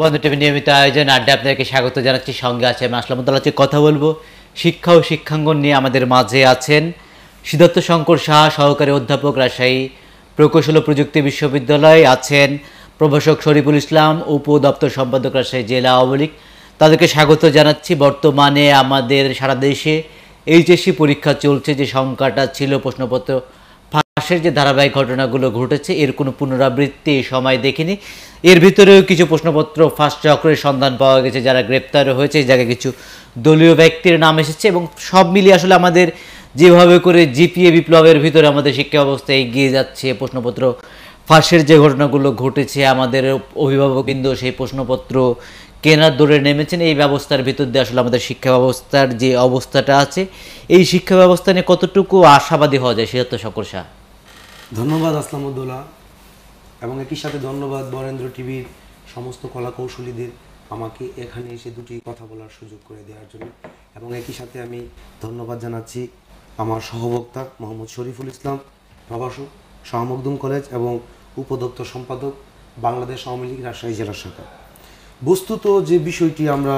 বন্ধু টিভি নিয়মিত আয়োজন, আড্ডা আপনাদেরকে স্বাগত জানাচ্ছি, সঙ্গে আছে আমি আসলাম। আজকে কথা বলব, শিক্ষা ও শিক্ষাঙ্গন নিয়ে আমাদের মাঝে আছেন সিদ্ধার্থ শঙ্কর শাহ সহকারী অধ্যাপক রাজশাহী প্রকৌশল ও প্রযুক্তি বিশ্ববিদ্যালয়ে আছেন প্রভাষক শরীফুল ইসলাম, উপ দপ্তর সম্পাদক রাজশাহী জেলা আওয়ামী লীগ। তাদেরকে স্বাগত জানাচ্ছি। বর্তমানে আমাদের সারা দেশে এইচএসসি পরীক্ষা চলছে, যে সংখ্যাটা ছিল প্রশ্নপত্র ফাঁসের যে ধারাবাহিক ঘটনাগুলো ঘটেছে, এর কোনো পুনরাবৃত্তি সময় দেখিনি। এর ভিতরেও কিছু প্রশ্নপত্র ফার্স্ট চক্রের সন্ধান পাওয়া গেছে, যারা গ্রেপ্তার হয়েছে, এই জায়গায় কিছু দলীয় ব্যক্তির নাম এসেছে এবং সব মিলিয়ে আসলে আমাদের যেভাবে করে জিপিএ বিপ্লবের ভিতরে আমাদের শিক্ষা ব্যবস্থা এগিয়ে যাচ্ছে প্রশ্নপত্র, ফাঁসের যে ঘটনাগুলো ঘটেছে, আমাদের অভিভাবক অভিভাবকবৃন্দ সেই প্রশ্নপত্র কেনার দৌড়ে নেমেছেন, এই ব্যবস্থার ভিতর দিয়ে আসলে আমাদের শিক্ষা ব্যবস্থার যে অবস্থাটা আছে, এই শিক্ষা ব্যবস্থা নিয়ে কতটুকু আশাবাদী হওয়া যায় সিদ্ধার্থ শকর শাহ ধন্যবাদ আসলামুদ্দোলা এবং একই সাথে ধন্যবাদ, বরেন্দ্র টিভির সমস্ত কলা কৌশলীদের আমাকে এখানে এসে দুটি কথা বলার সুযোগ করে দেওয়ার জন্য। এবং একই সাথে আমি ধন্যবাদ জানাচ্ছি আমার সহবক্তা মোহাম্মদ শরীফুল ইসলাম, প্রভাষক শাহমকদুম কলেজ এবং উপদপ্তর সম্পাদক, বাংলাদেশ আওয়ামী লীগ রাজশাহী জেলা শাখা বস্তুত যে বিষয়টি আমরা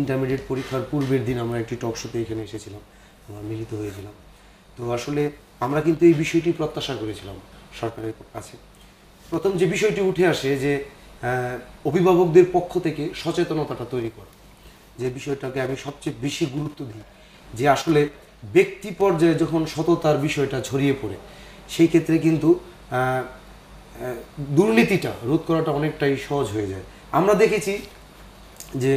ইন্টারমিডিয়েট পরীক্ষার পূর্বের দিন আমরা একটি টক শোতে এখানে এসেছিলাম, আমরা মিলিত হয়েছিলাম। তো আসলে আমরা কিন্তু এই বিষয়টি প্রত্যাশা করেছিলাম সরকারের কাছে। প্রথম যে বিষয়টি উঠে আসে যে অভিভাবকদের পক্ষ থেকে সচেতনতাটা তৈরি করা। যে বিষয়টাকে আমি সবচেয়ে বেশি গুরুত্ব দিই, যে আসলে ব্যক্তি পর্যায়ে যখন সততার বিষয়টা ছড়িয়ে পড়ে, সেই ক্ষেত্রে কিন্তু দুর্নীতিটা রোধ করাটা অনেকটাই সহজ হয়ে যায়। আমরা দেখেছি যে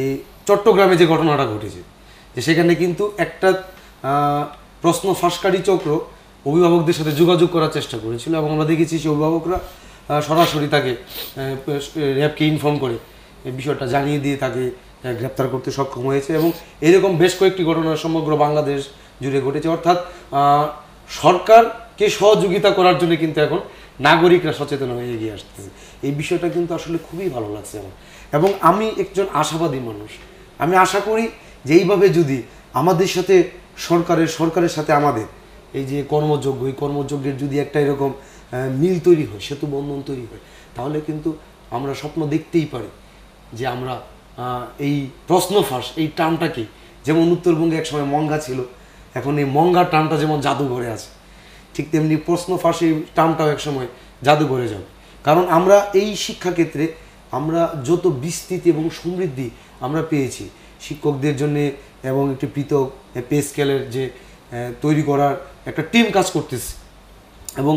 এই চট্টগ্রামে যে ঘটনাটা ঘটেছে, যে সেখানে কিন্তু একটা প্রশ্ন ফাঁসকারী চক্র অভিভাবকদের সাথে যোগাযোগ করার চেষ্টা করেছিল এবং আমরা দেখেছি সেই অভিভাবকরা সরাসরি তাকে র্যাবকে ইনফর্ম করে বিষয়টা জানিয়ে দিয়ে তাকে গ্রেপ্তার করতে সক্ষম হয়েছে এবং এরকম বেশ কয়েকটি ঘটনা সমগ্র বাংলাদেশ জুড়ে ঘটেছে। অর্থাৎ সরকারকে সহযোগিতা করার জন্য কিন্তু এখন নাগরিকরা সচেতন হয়ে এগিয়ে আসতেছে এই বিষয়টা কিন্তু আসলে খুবই ভালো লাগছে আমার। এবং আমি একজন আশাবাদী মানুষ। আমি আশা করি যে এইভাবে যদি আমাদের সাথে সরকারের সরকারের সাথে আমাদের এই যে কর্মযোগ্য এই কর্মযজ্ঞের যদি একটা এরকম মিল তৈরি হয়, সেতু বন্ধন তৈরি হয়, তাহলে কিন্তু আমরা স্বপ্ন দেখতেই পারি যে আমরা এই প্রশ্ন ফাঁস এই টার্মটাকে যেমন উত্তরবঙ্গে একসময় মঙ্গা ছিল, এখন এই মঙ্গার টানটা যেমন জাদুঘরে আছে, ঠিক তেমনি প্রশ্ন ফাঁসি টার্মটাও একসময় জাদুঘরে যাবে। কারণ আমরা এই শিক্ষাক্ষেত্রে আমরা যত বিস্তৃতি এবং সমৃদ্ধি আমরা পেয়েছি শিক্ষকদের জন্য এবং একটি পৃথক পে স্কেলের যে তৈরি করার একটা টিম কাজ করতেছে। এবং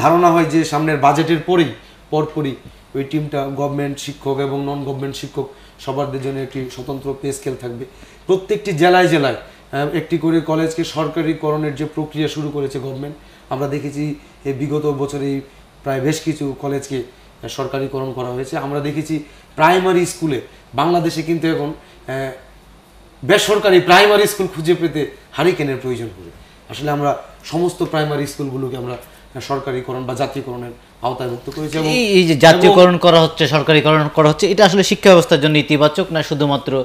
ধারণা হয় যে সামনের বাজেটের পরেই, পরপরই ওই টিমটা গভর্নমেন্ট শিক্ষক এবং নন গভর্নমেন্ট শিক্ষক সবারদের জন্য একটি স্বতন্ত্র পে স্কেল থাকবে। প্রত্যেকটি জেলায় জেলায় একটি করে কলেজকে সরকারিকরণের যে প্রক্রিয়া শুরু করেছে গভর্নমেন্ট, আমরা দেখেছি বিগত বছরেই প্রায় বেশ কিছু কলেজকে সরকারিকরণ করা হয়েছে। আমরা দেখেছি প্রাইমারি স্কুলে বাংলাদেশে কিন্তু এখন বেসরকারি প্রাইমারি স্কুল খুঁজে পেতে হারিকেনের প্রয়োজন পড়ে আসলে আমরা সমস্ত প্রাইমারি স্কুলগুলোকে আমরা সরকারিকরণ বা জাতীয়করণের আওতায় মুক্ত করেছি এবং এই যে জাতীয়করণ করা হচ্ছে সরকারিকরণ করা হচ্ছে এটা আসলে শিক্ষা ব্যবস্থার জন্য ইতিবাচক না শুধুমাত্র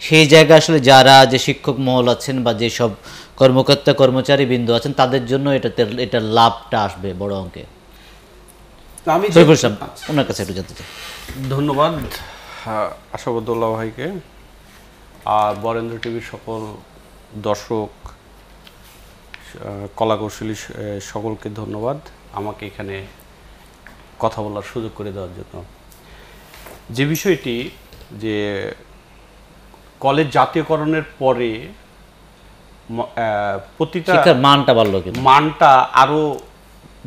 সেই জায়গায় আসলে যারা যে শিক্ষক মহল আছেন বা যেসব কর্মকর্তা কর্মচারী বিন্দু আছেন তাদের জন্য এটাতে এটার লাভটা আসবে বড় অঙ্কে? তো আমি শরীফুল ইসলাম ওনার কাছে একটু জানতে চাই। ধন্যবাদ। হ্যাঁ, আশাবুদ্দোল্লাহ ভাইকে আর বরেন্দ্র টিভির সকল দর্শক কলাকৌশলী সকলকে ধন্যবাদ আমাকে এখানে কথা বলার সুযোগ করে দেওয়ার জন্য। যে বিষয়টি যে কলেজ জাতীয়করণের পরে প্রতিটা মানটা বাড়লো কিন্তু। মানটা আরও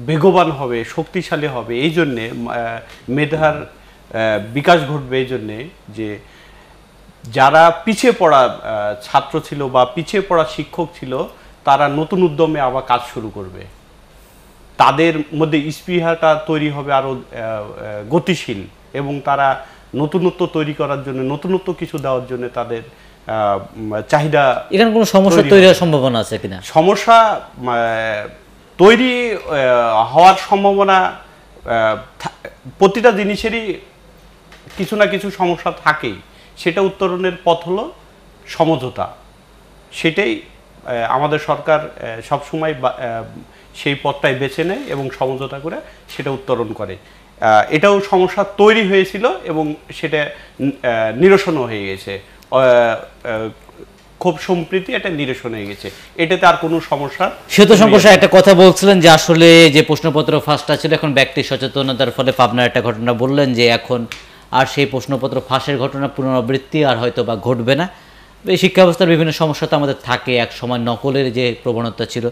বেগবান হবে শক্তিশালী হবে। এই জন্যে মেধার বিকাশ ঘটবে এই জন্যে যে যারা পিছিয়ে পড়া ছাত্র ছিল বা পিছিয়ে পড়া শিক্ষক ছিল তারা নতুন উদ্যমে আবার কাজ শুরু করবে। তাদের মধ্যে স্পৃহাটা তৈরি হবে আরও আহ, আহ, গতিশীল এবং তারা নতুনত্ব তৈরি করার জন্য নতুনত্ব কিছু দেওয়ার জন্য তাদের চাহিদা এখানে কোনো সমস্যা তৈরি হওয়ার সম্ভাবনা আছে কিনা? সমস্যা আহ, তৈরি হওয়ার সম্ভাবনা প্রতিটা জিনিসেরই কিছু না কিছু সমস্যা থাকেই। সেটা উত্তরণের পথ হলো সমঝোতা। সেটাই আমাদের সরকার সবসময় সেই পথটাই বেছে নেয় এবং সমঝোতা করে সেটা উত্তরণ করে। এটাও সমস্যা তৈরি হয়েছিল এবং সেটা নিরসনও হয়ে গেছে। খুব সম্প্রীতি এটা নিরসন হয়ে গেছে। এটাতে আর কোনো সমস্যা সে তো শঙ্কর স্যার একটা কথা বলছিলেন যে আসলে যে প্রশ্নপত্র ফাঁসটা ছিল এখন ব্যক্তি সচেতনতার ফলে পাবনার একটা ঘটনা বললেন যে এখন আর সেই প্রশ্নপত্র ফাঁসের ঘটনা পুনরাবৃত্তি আর হয়তো বা ঘটবে না। এই শিক্ষা ব্যবস্থার বিভিন্ন সমস্যা তো আমাদের থাকে এক সময় নকলের যে প্রবণতা ছিল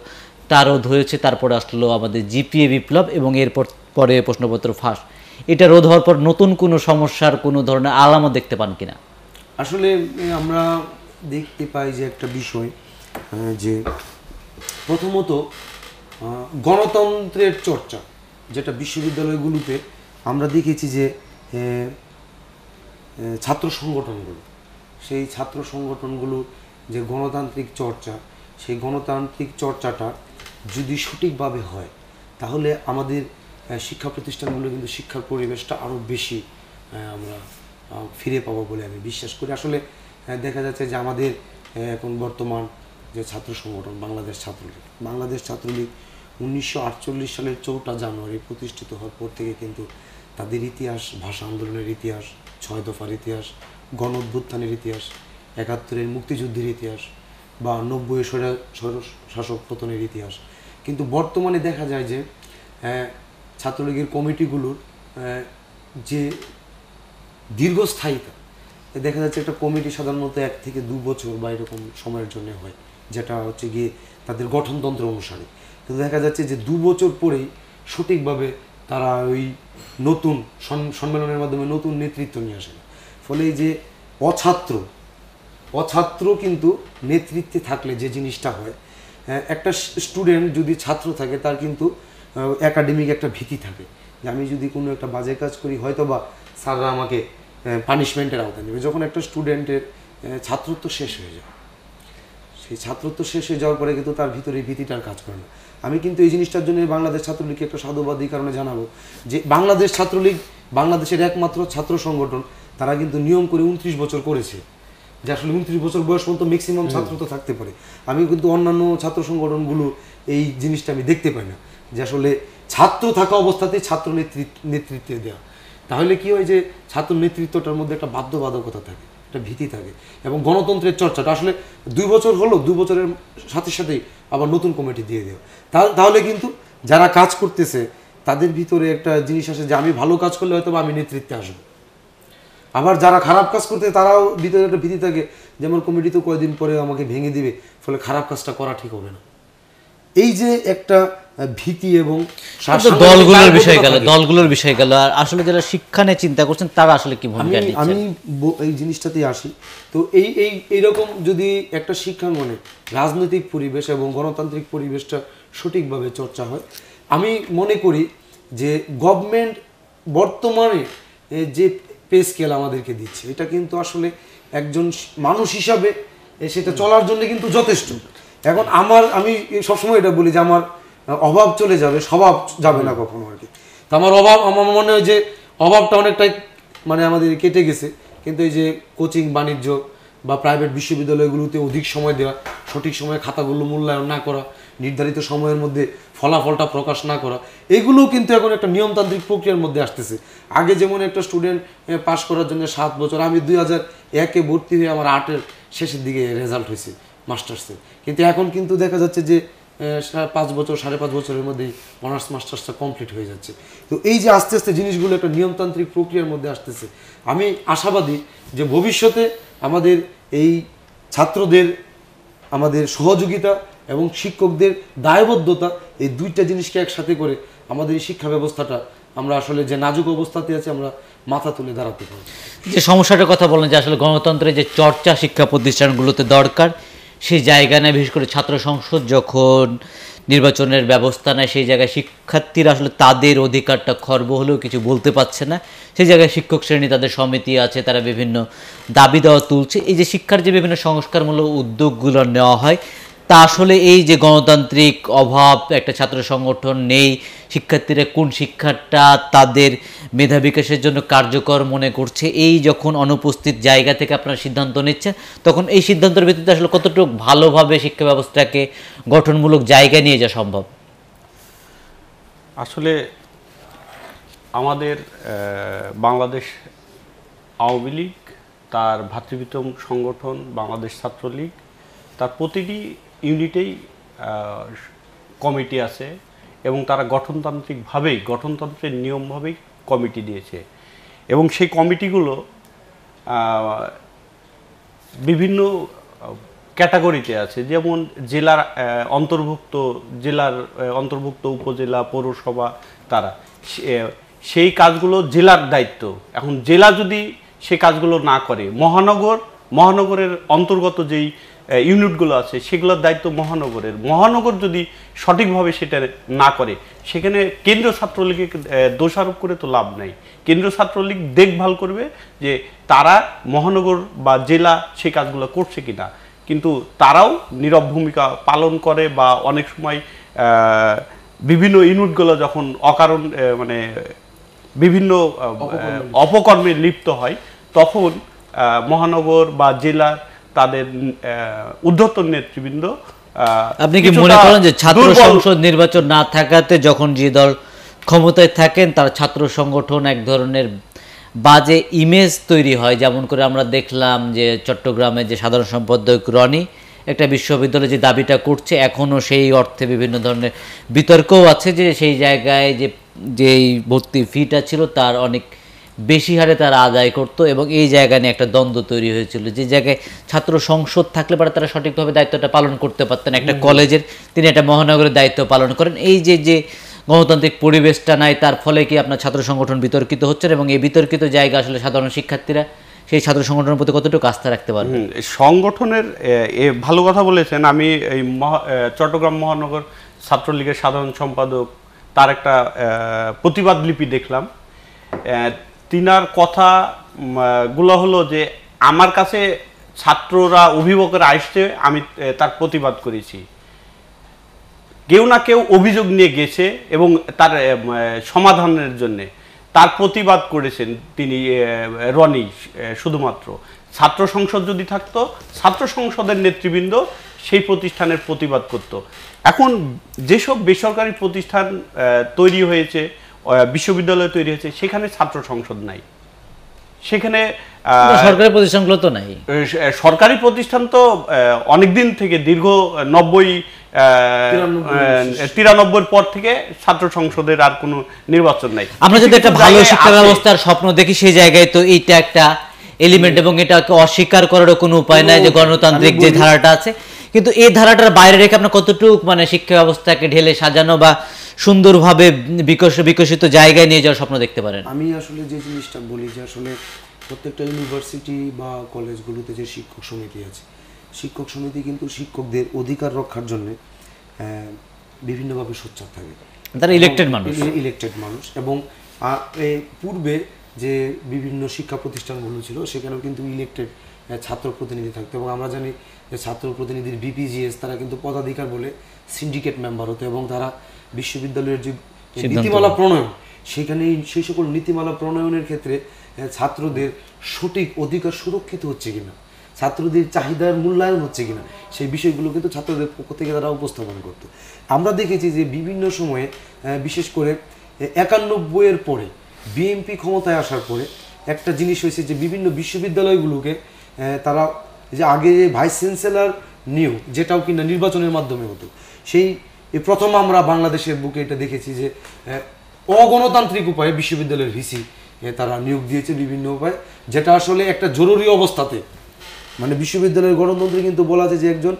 তা রোধ হয়েছে তারপরে আসলো আমাদের জিপিএ বিপ্লব এবং এরপর পরে প্রশ্নপত্র ফাঁস। এটা রোধ হওয়ার পর নতুন কোনো সমস্যার কোনো ধরনের আলামত দেখতে পান কিনা? আসলে আমরা দেখতে পাই যে একটা বিষয় যে প্রথমত গণতন্ত্রের চর্চা, যেটা বিশ্ববিদ্যালয়গুলোতে আমরা দেখেছি যে ছাত্র সংগঠনগুলো, সেই ছাত্র সংগঠনগুলো যে গণতান্ত্রিক চর্চা, সেই গণতান্ত্রিক চর্চাটা যদি সঠিকভাবে হয়, তাহলে আমাদের শিক্ষা প্রতিষ্ঠানগুলো কিন্তু শিক্ষার পরিবেশটা আরও বেশি আমরা ফিরে পাবো বলে আমি বিশ্বাস করি। আসলে দেখা যাচ্ছে যে আমাদের এখন বর্তমান যে ছাত্র সংগঠন বাংলাদেশ ছাত্রলীগ বাংলাদেশ ছাত্রলীগ উনিশশো আটচল্লিশ সালের চৌঠা জানুয়ারি প্রতিষ্ঠিত হওয়ার পর থেকে কিন্তু তাদের ইতিহাস, ভাষা আন্দোলনের ইতিহাস, ছয় দফার ইতিহাস, গণ অভ্যুত্থানের ইতিহাস, একাত্তরের মুক্তিযুদ্ধের ইতিহাস বা নব্বই শাসক পতনের ইতিহাস। কিন্তু বর্তমানে দেখা যায় যে ছাত্রলীগের কমিটিগুলোর যে দীর্ঘস্থায়িতা দেখা যাচ্ছে একটা কমিটি সাধারণত এক থেকে দু বছর বা এরকম সময়ের জন্য হয় যেটা হচ্ছে গিয়ে তাদের গঠনতন্ত্র অনুসারে। কিন্তু দেখা যাচ্ছে যে দু বছর পরেই সঠিকভাবে তারা ওই নতুন সম্মেলনের মাধ্যমে নতুন নেতৃত্ব নিয়ে আসে। ফলে এই যে অছাত্র অছাত্র কিন্তু নেতৃত্বে থাকলে যে জিনিসটা হয় আহ, একটা স্টুডেন্ট যদি ছাত্র থাকে তার কিন্তু একাডেমিক একটা ভীতি থাকে। যে আমি যদি কোনো একটা বাজে কাজ করি হয়তো বা স্যাররা আমাকে পানিশমেন্টের আওতায় নেবে। যখন একটা স্টুডেন্টের ছাত্রত্ব শেষ হয়ে যায় সেই ছাত্রত্ব শেষ হয়ে যাওয়ার পরে কিন্তু তার ভিতরে ভীতিটার কাজ করে না। আমি কিন্তু এই জিনিসটার জন্য বাংলাদেশ ছাত্রলীগকে একটা সাধুবাদ এই কারণে জানাব যে বাংলাদেশ ছাত্রলীগ বাংলাদেশের একমাত্র ছাত্র সংগঠন তারা কিন্তু নিয়ম করে উনত্রিশ বছর করেছে যে আসলে উনত্রিশ বছর বয়স পর্যন্ত ম্যাক্সিমাম ছাত্র তো থাকতে পারে। আমি কিন্তু অন্যান্য ছাত্র সংগঠনগুলো এই জিনিসটা আমি দেখতে পাই না যে আসলে ছাত্র থাকা অবস্থাতেই ছাত্র নেতৃত্ব নেতৃত্বে দেওয়া তাহলে কি হয় যে ছাত্র নেতৃত্বটার মধ্যে একটা বাধ্যবাধকতা থাকে, একটা ভীতি থাকে এবং গণতন্ত্রের চর্চাটা আসলে দুই বছর হলো, দুই বছরের সাথে সাথেই আবার নতুন কমিটি দিয়ে দেওয়া তাহলে কিন্তু যারা কাজ করতেছে, তাদের ভিতরে একটা জিনিস আসে যে আমি ভালো কাজ করলে হয়তো আমি নেতৃত্বে আসব। আবার যারা খারাপ কাজ করতে তারাও ভিতরে একটা ভীতি থাকে, যেমন কমিটি তো কয়েকদিন পরে আমাকে ভেঙে দিবে, ফলে খারাপ কাজটা করা ঠিক হবে না। এই যে একটা ভীতি এবং দলগুলোর বিষয় গেল দলগুলোর বিষয় গেল। আর আসলে যারা শিক্ষা নিয়ে চিন্তা করছেন তারা আসলে কি ভূমিকা নিচ্ছেন? আমি এই জিনিসটাতেই আসি। তো এই এই এইরকম যদি একটা শিক্ষাঙ্গনে রাজনৈতিক পরিবেশ এবং গণতান্ত্রিক পরিবেশটা সঠিকভাবে চর্চা হয় আমি মনে করি যে গভর্নমেন্ট বর্তমানে যে পে স্কেল আমাদেরকে দিচ্ছে এটা কিন্তু আসলে একজন মানুষ হিসাবে সেটা চলার জন্য কিন্তু যথেষ্ট। এখন আমার, আমি সবসময় এটা বলি যে আমার অভাব চলে যাবে, স্বভাব যাবে না কখনো আর কি। তো আমার অভাব, আমার মনে হয় যে অভাবটা অনেকটাই মানে আমাদের কেটে গেছে। কিন্তু এই যে কোচিং, বাণিজ্য বা প্রাইভেট বিশ্ববিদ্যালয়গুলোতে অধিক সময় দেওয়া, সঠিক সময়ে খাতাগুলো মূল্যায়ন না করা, নির্ধারিত সময়ের মধ্যে ফলাফলটা প্রকাশ না করা এগুলোও কিন্তু এখন একটা নিয়মতান্ত্রিক প্রক্রিয়ার মধ্যে আসতেছে। আগে যেমন একটা স্টুডেন্ট পাশ করার জন্য সাত বছর, আমি দুই হাজার একে ভর্তি হয়ে আমার আটের শেষের দিকে রেজাল্ট হয়েছে। মাস্টার্সের কিন্তু এখন কিন্তু দেখা যাচ্ছে যে পাঁচ বছর, সাড়ে পাঁচ বছরের মধ্যেই অনার্স মাস্টার্সটা কমপ্লিট হয়ে যাচ্ছে। তো এই যে আস্তে আস্তে জিনিসগুলো একটা নিয়মতান্ত্রিক প্রক্রিয়ার মধ্যে আসতেছে, আমি আশাবাদী যে ভবিষ্যতে আমাদের এই ছাত্রদের, আমাদের সহযোগিতা এবং শিক্ষকদের দায়বদ্ধতা, এই দুইটা জিনিসকে একসাথে করে আমাদের এই শিক্ষা ব্যবস্থাটা আমরা আসলে যে নাজুক অবস্থাতে আছে, আমরা মাথা তুলে দাঁড়াতে পারব। যে সমস্যাটার কথা বলেন যে আসলে গণতন্ত্রের যে চর্চা শিক্ষা প্রতিষ্ঠানগুলোতে দরকার সেই জায়গা নেয় বিশেষ করে ছাত্র সংসদ যখন নির্বাচনের ব্যবস্থা নেয়, সেই জায়গায় শিক্ষার্থীরা আসলে তাদের অধিকারটা খর্ব হলেও কিছু বলতে পারছে না। সেই জায়গায় শিক্ষক শ্রেণি তাদের সমিতি আছে, তারা বিভিন্ন দাবি দেওয়া তুলছে। এই যে শিক্ষার যে বিভিন্ন সংস্কারমূলক উদ্যোগগুলো নেওয়া হয় তা আসলে এই যে গণতান্ত্রিক অভাব, একটা ছাত্র সংগঠন নেই, শিক্ষার্থীরা কোন শিক্ষাটা তাদের মেধা বিকাশের জন্য কার্যকর মনে করছে? এই যখন অনুপস্থিত জায়গা থেকে আপনারা সিদ্ধান্ত নিচ্ছেন, তখন এই সিদ্ধান্তের ভিত্তিতে আসলে কতটুকু ভালোভাবে শিক্ষা ব্যবস্থাকে গঠনমূলক জায়গায় নিয়ে যাওয়া সম্ভব? আসলে আমাদের বাংলাদেশ আওয়ামী লীগ, তার ভাতৃপ্রীতম সংগঠন, বাংলাদেশ ছাত্রলীগ, তার প্রতিটি ইউনিটেই কমিটি আছে এবং তারা গঠনতান্ত্রিকভাবেই, গঠনতন্ত্রের নিয়মভাবেই কমিটি দিয়েছে। এবং সেই কমিটিগুলো বিভিন্ন ক্যাটাগরিতে আছে। যেমন জেলার অন্তর্ভুক্ত জেলার অন্তর্ভুক্ত উপজেলা, পৌরসভা, তারা। সেই কাজগুলো জেলার দায়িত্ব। এখন জেলা যদি সে কাজগুলো না করে, মহানগর, মহানগরের অন্তর্গত যেই ইউনিটগুলো আছে সেগুলোর দায়িত্ব মহানগরের। মহানগর যদি সঠিকভাবে সেটা না করে সেখানে কেন্দ্রীয় ছাত্রলীগকে দোষারোপ করে তো লাভ নাই। কেন্দ্রীয় ছাত্রলীগ দেখভাল করবে যে তারা মহানগর বা জেলা সেই কাজগুলো করছে কি না কিন্তু তারাও নীরব ভূমিকা পালন করে বা অনেক সময় বিভিন্ন ইউনিটগুলো যখন অকারণ মানে বিভিন্ন অপকর্মে লিপ্ত। হয় তখন মহানগর বা জেলার তাদের ঊর্ধ্বতন নেতৃবৃন্দ আপনি কি মনে করেন যে ছাত্র সংসদ নির্বাচন না থাকাতে যখন যে দল ক্ষমতায় থাকেন তার ছাত্র সংগঠন এক ধরনের বাজে ইমেজ তৈরি হয়। যেমন করে আমরা দেখলাম যে চট্টগ্রামে যে সাধারণ সম্পাদক রনি একটা বিশ্ববিদ্যালয়ে যে দাবিটা করছে এখনও সেই অর্থে বিভিন্ন ধরনের বিতর্কও আছে যে সেই জায়গায় যে যেই ভর্তি ফিটা ছিল তার অনেক বেশি হারে তারা আদায় করতো এবং এই জায়গা নিয়ে একটা দ্বন্দ্ব তৈরি হয়েছিল যে জায়গায় ছাত্র সংসদ থাকলে পরে তারা সঠিকভাবে দায়িত্বটা পালন করতে পারতেন। একটা কলেজের তিনি একটা মহানগরের দায়িত্ব পালন করেন। এই যে যে গণতান্ত্রিক পরিবেশটা নাই তার ফলে কি আপনার ছাত্র সংগঠন বিতর্কিত হচ্ছেন এবং এই বিতর্কিত জায়গা আসলে সাধারণ শিক্ষার্থীরা সেই ছাত্র সংগঠনের প্রতি কতটুকু আস্থা রাখতে পারবে? সংগঠনের ভালো কথা বলেছেন। আমি এই মহা- চট্টগ্রাম মহানগর ছাত্রলীগের সাধারণ সম্পাদক তার একটা প্রতিবাদ লিপি দেখলাম। তিনার কথা গুলো হলো যে আমার কাছে ছাত্ররা, অভিভাবকরা আসছে, আমি তার প্রতিবাদ করেছি। কেউ না কেউ অভিযোগ নিয়ে গেছে এবং তার সমাধানের জন্য। তার প্রতিবাদ করেছেন তিনি রনি শুধুমাত্র। ছাত্র সংসদ যদি থাকতো, ছাত্র সংসদের নেতৃবৃন্দ সেই প্রতিষ্ঠানের প্রতিবাদ করত। এখন যেসব বেসরকারি প্রতিষ্ঠান তৈরি হয়েছে বিশ্ববিদ্যালয় তৈরি হয়েছে সেখানে ছাত্র সংসদ নাই। সেখানে সরকারি প্রতিষ্ঠানগুলো তো নাই। সরকারি প্রতিষ্ঠান তো অনেক দিন থেকে দীর্ঘ নব্বই তিরানব্বই পর থেকে ছাত্র সংসদের আর কোনো নির্বাচন নাই। আমরা যদি একটা ভালো শিক্ষা ব্যবস্থার স্বপ্ন দেখি সেই জায়গায় তো এইটা একটা এলিমেন্ট এবং এটাকে অস্বীকার করারও কোনো উপায় নাই যে গণতান্ত্রিক যে ধারাটা আছে। কিন্তু এই ধারাটার বাইরে রেখে আপনার কতটুকু মানে শিক্ষা ব্যবস্থাকে ঢেলে সাজানো বা সুন্দরভাবে বিকশ- বিকশিত জায়গায় নিয়ে যাওয়ার স্বপ্ন দেখতে পারেন। আমি আসলে যে জিনিসটা বলি যে আসলে প্রত্যেকটা ইউনিভার্সিটি বা কলেজগুলোতে যে শিক্ষক সমিতি আছে শিক্ষক সমিতি কিন্তু শিক্ষকদের অধিকার রক্ষার জন্য বিভিন্নভাবে সোচ্চার থাকে। তারা elected মানুষ। ইলেকটেড মানুষ। এবং পূর্বে যে বিভিন্ন শিক্ষা প্রতিষ্ঠানগুলো ছিল সেখানেও কিন্তু ইলেকটেড ছাত্র প্রতিনিধি থাকতো। এবং আমরা জানি যে ছাত্র প্রতিনিধির বিপিজিএস তারা কিন্তু পদাধিকার বলে সিন্ডিকেট মেম্বার হতো এবং তারা বিশ্ববিদ্যালয়ের যে নীতিমালা প্রণয়ন সেখানে সেই সকল নীতিমালা প্রণয়নের ক্ষেত্রে ছাত্রদের সঠিক অধিকার সুরক্ষিত হচ্ছে কিনা ছাত্রদের চাহিদার মূল্যায়ন হচ্ছে কিনা সেই বিষয়গুলো কিন্তু ছাত্রদের পক্ষ থেকে তারা উপস্থাপন করতো। আমরা দেখেছি যে বিভিন্ন সময়ে বিশেষ করে একানব্বইয়ের পরে বিএনপি ক্ষমতায় আসার পরে একটা জিনিস হয়েছে যে বিভিন্ন বিশ্ববিদ্যালয়গুলোকে তারা যে আগে যে ভাইস চ্যান্সেলর নিয়োগ যেটাও কিনা নির্বাচনের মাধ্যমে হতো সেই এই প্রথম আমরা বাংলাদেশের বুকে এটা দেখেছি যে অগণতান্ত্রিক উপায়ে বিশ্ববিদ্যালয়ের ভিসি তারা নিয়োগ দিয়েছে বিভিন্ন উপায়ে, যেটা আসলে একটা জরুরি অবস্থাতে। মানে বিশ্ববিদ্যালয়ের গণতন্ত্রে কিন্তু বলা যায় যে একজন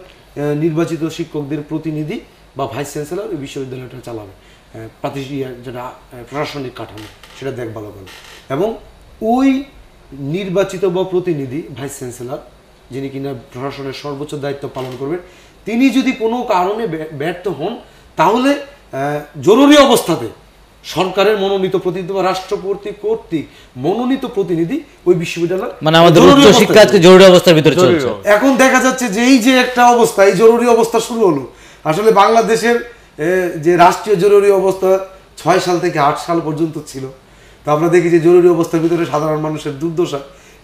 নির্বাচিত শিক্ষকদের প্রতিনিধি বা ভাইস চ্যান্সেলর ওই বিশ্ববিদ্যালয়টা চালাবে। যেটা প্রশাসনিক কাঠামো, সেটা দেখভাল করে এবং ওই নির্বাচিত বা প্রতিনিধি, ভাইস চ্যান্সেলর, যিনি কিনা প্রশাসনের সর্বোচ্চ দায়িত্ব পালন করবেন তিনি যদি কোনো কারণে ব্যর্থ হন তাহলে জরুরি অবস্থাতে সরকারের মনোনীত প্রতিনিধি বা রাষ্ট্রপতি কর্তৃক মনোনীত প্রতিনিধি ওই বিশ্ববিদ্যালয় মানে আমাদের উচ্চ শিক্ষা আজকে জরুরি অবস্থার ভিতরে চলছে। এখন দেখা যাচ্ছে যে এই যে একটা অবস্থা এই জরুরি অবস্থা শুরু হলো। আসলে বাংলাদেশের যে রাষ্ট্রীয় জরুরি অবস্থা ছয় সাল থেকে আট সাল পর্যন্ত ছিল। তো আমরা দেখি যে জরুরি অবস্থার ভিতরে সাধারণ মানুষের দুর্দশা।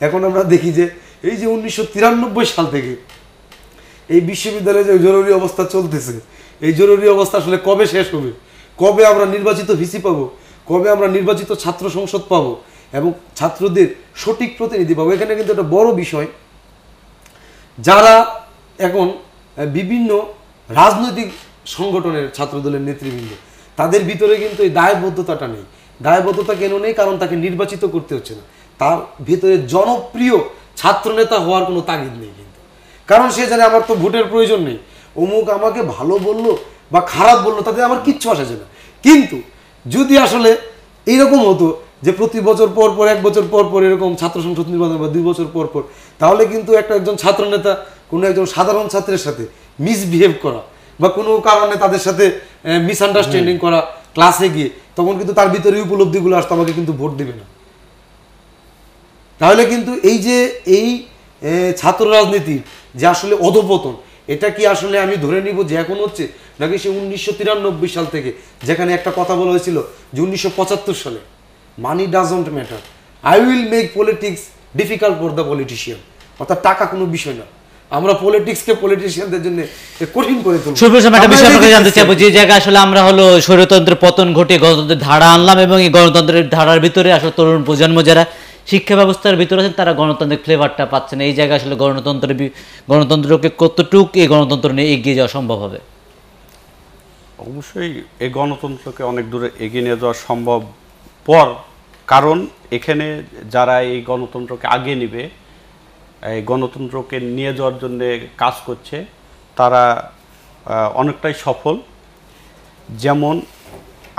এখন আমরা দেখি যে এই যে উনিশশো তিরানব্বই সাল থেকে এই বিশ্ববিদ্যালয়ে যে জরুরি অবস্থা চলতেছে, এই জরুরি অবস্থা আসলে কবে শেষ হবে? কবে আমরা নির্বাচিত ভিসি পাবো? কবে আমরা নির্বাচিত ছাত্র সংসদ পাবো? এবং ছাত্রদের সঠিক প্রতিনিধি পাবো? এখানে কিন্তু একটা বড় বিষয়। যারা এখন বিভিন্ন রাজনৈতিক সংগঠনের ছাত্রদলের নেতৃবৃন্দ, তাদের ভিতরে কিন্তু এই দায়বদ্ধতাটা নেই। দায়বদ্ধতা কেন নেই? কারণ তাকে নির্বাচিত করতে হচ্ছে না। তার ভিতরে জনপ্রিয় ছাত্রনেতা হওয়ার কোনো তাগিদ নেই। কারণ সে জানে আমার তো ভোটের প্রয়োজন নেই। অমুক আমাকে ভালো বলল বা খারাপ বলল তাতে আমার কিচ্ছু আসে যায় না। কিন্তু যদি আসলে এইরকম হতো যে প্রতি বছর পর পর এক বছর পর পর এরকম ছাত্র সংসদ নির্বাচন বা দুই বছর পর পর তাহলে কিন্তু একটা একজন ছাত্র নেতা কোনো একজন সাধারণ ছাত্রের সাথে মিসবিহেভ করা বা কোনো কারণে তাদের সাথে মিসআন্ডারস্ট্যান্ডিং করা ক্লাসে গিয়ে তখন কিন্তু তার ভিতরে উপলব্ধিগুলো আসতো আমাকে কিন্তু ভোট দিবে না। তাহলে কিন্তু এই যে এই ছাত্র রাজনীতির যে আসলে অধপতন। এটা কি আসলে আমি ধরে নিব যে এখন হচ্ছে নাকি সে উনিশশো তিরানব্বই সাল থেকে যেখানে একটা কথা বলা হয়েছিল যে উনিশশো পঁচাত্তর সালে money doesn't matter I will make politics difficult for the politician অর্থাৎ টাকা কোনো বিষয় না। আমরা পলিটিক্সকে পলিটিশিয়ানদের জন্য কঠিন করে তুলব। সুপ্রসাদ একটা বিষয় আপনাকে জানতে চাইব যে জায়গায় আসলে আমরা হলো স্বৈরতন্ত্রের পতন ঘটে গণতন্ত্রের ধারা আনলাম এবং এই গণতন্ত্রের ধারার ভিতরে আসলে তরুণ প্রজন্ম যারা শিক্ষা ব্যবস্থার ভিতরে আছেন, তারা গণতান্ত্রিক ফ্লেভারটা পাচ্ছেন এই জায়গায় আসলে গণতন্ত্রের গণতন্ত্রকে কতটুক এই গণতন্ত্র নিয়ে এগিয়ে যাওয়া সম্ভব হবে? অবশ্যই এই গণতন্ত্রকে অনেক দূরে এগিয়ে নিয়ে যাওয়া সম্ভব পর, কারণ এখানে যারা এই গণতন্ত্রকে আগে নেবে, এই গণতন্ত্রকে নিয়ে যাওয়ার জন্য কাজ করছে, তারা অনেকটাই সফল। যেমন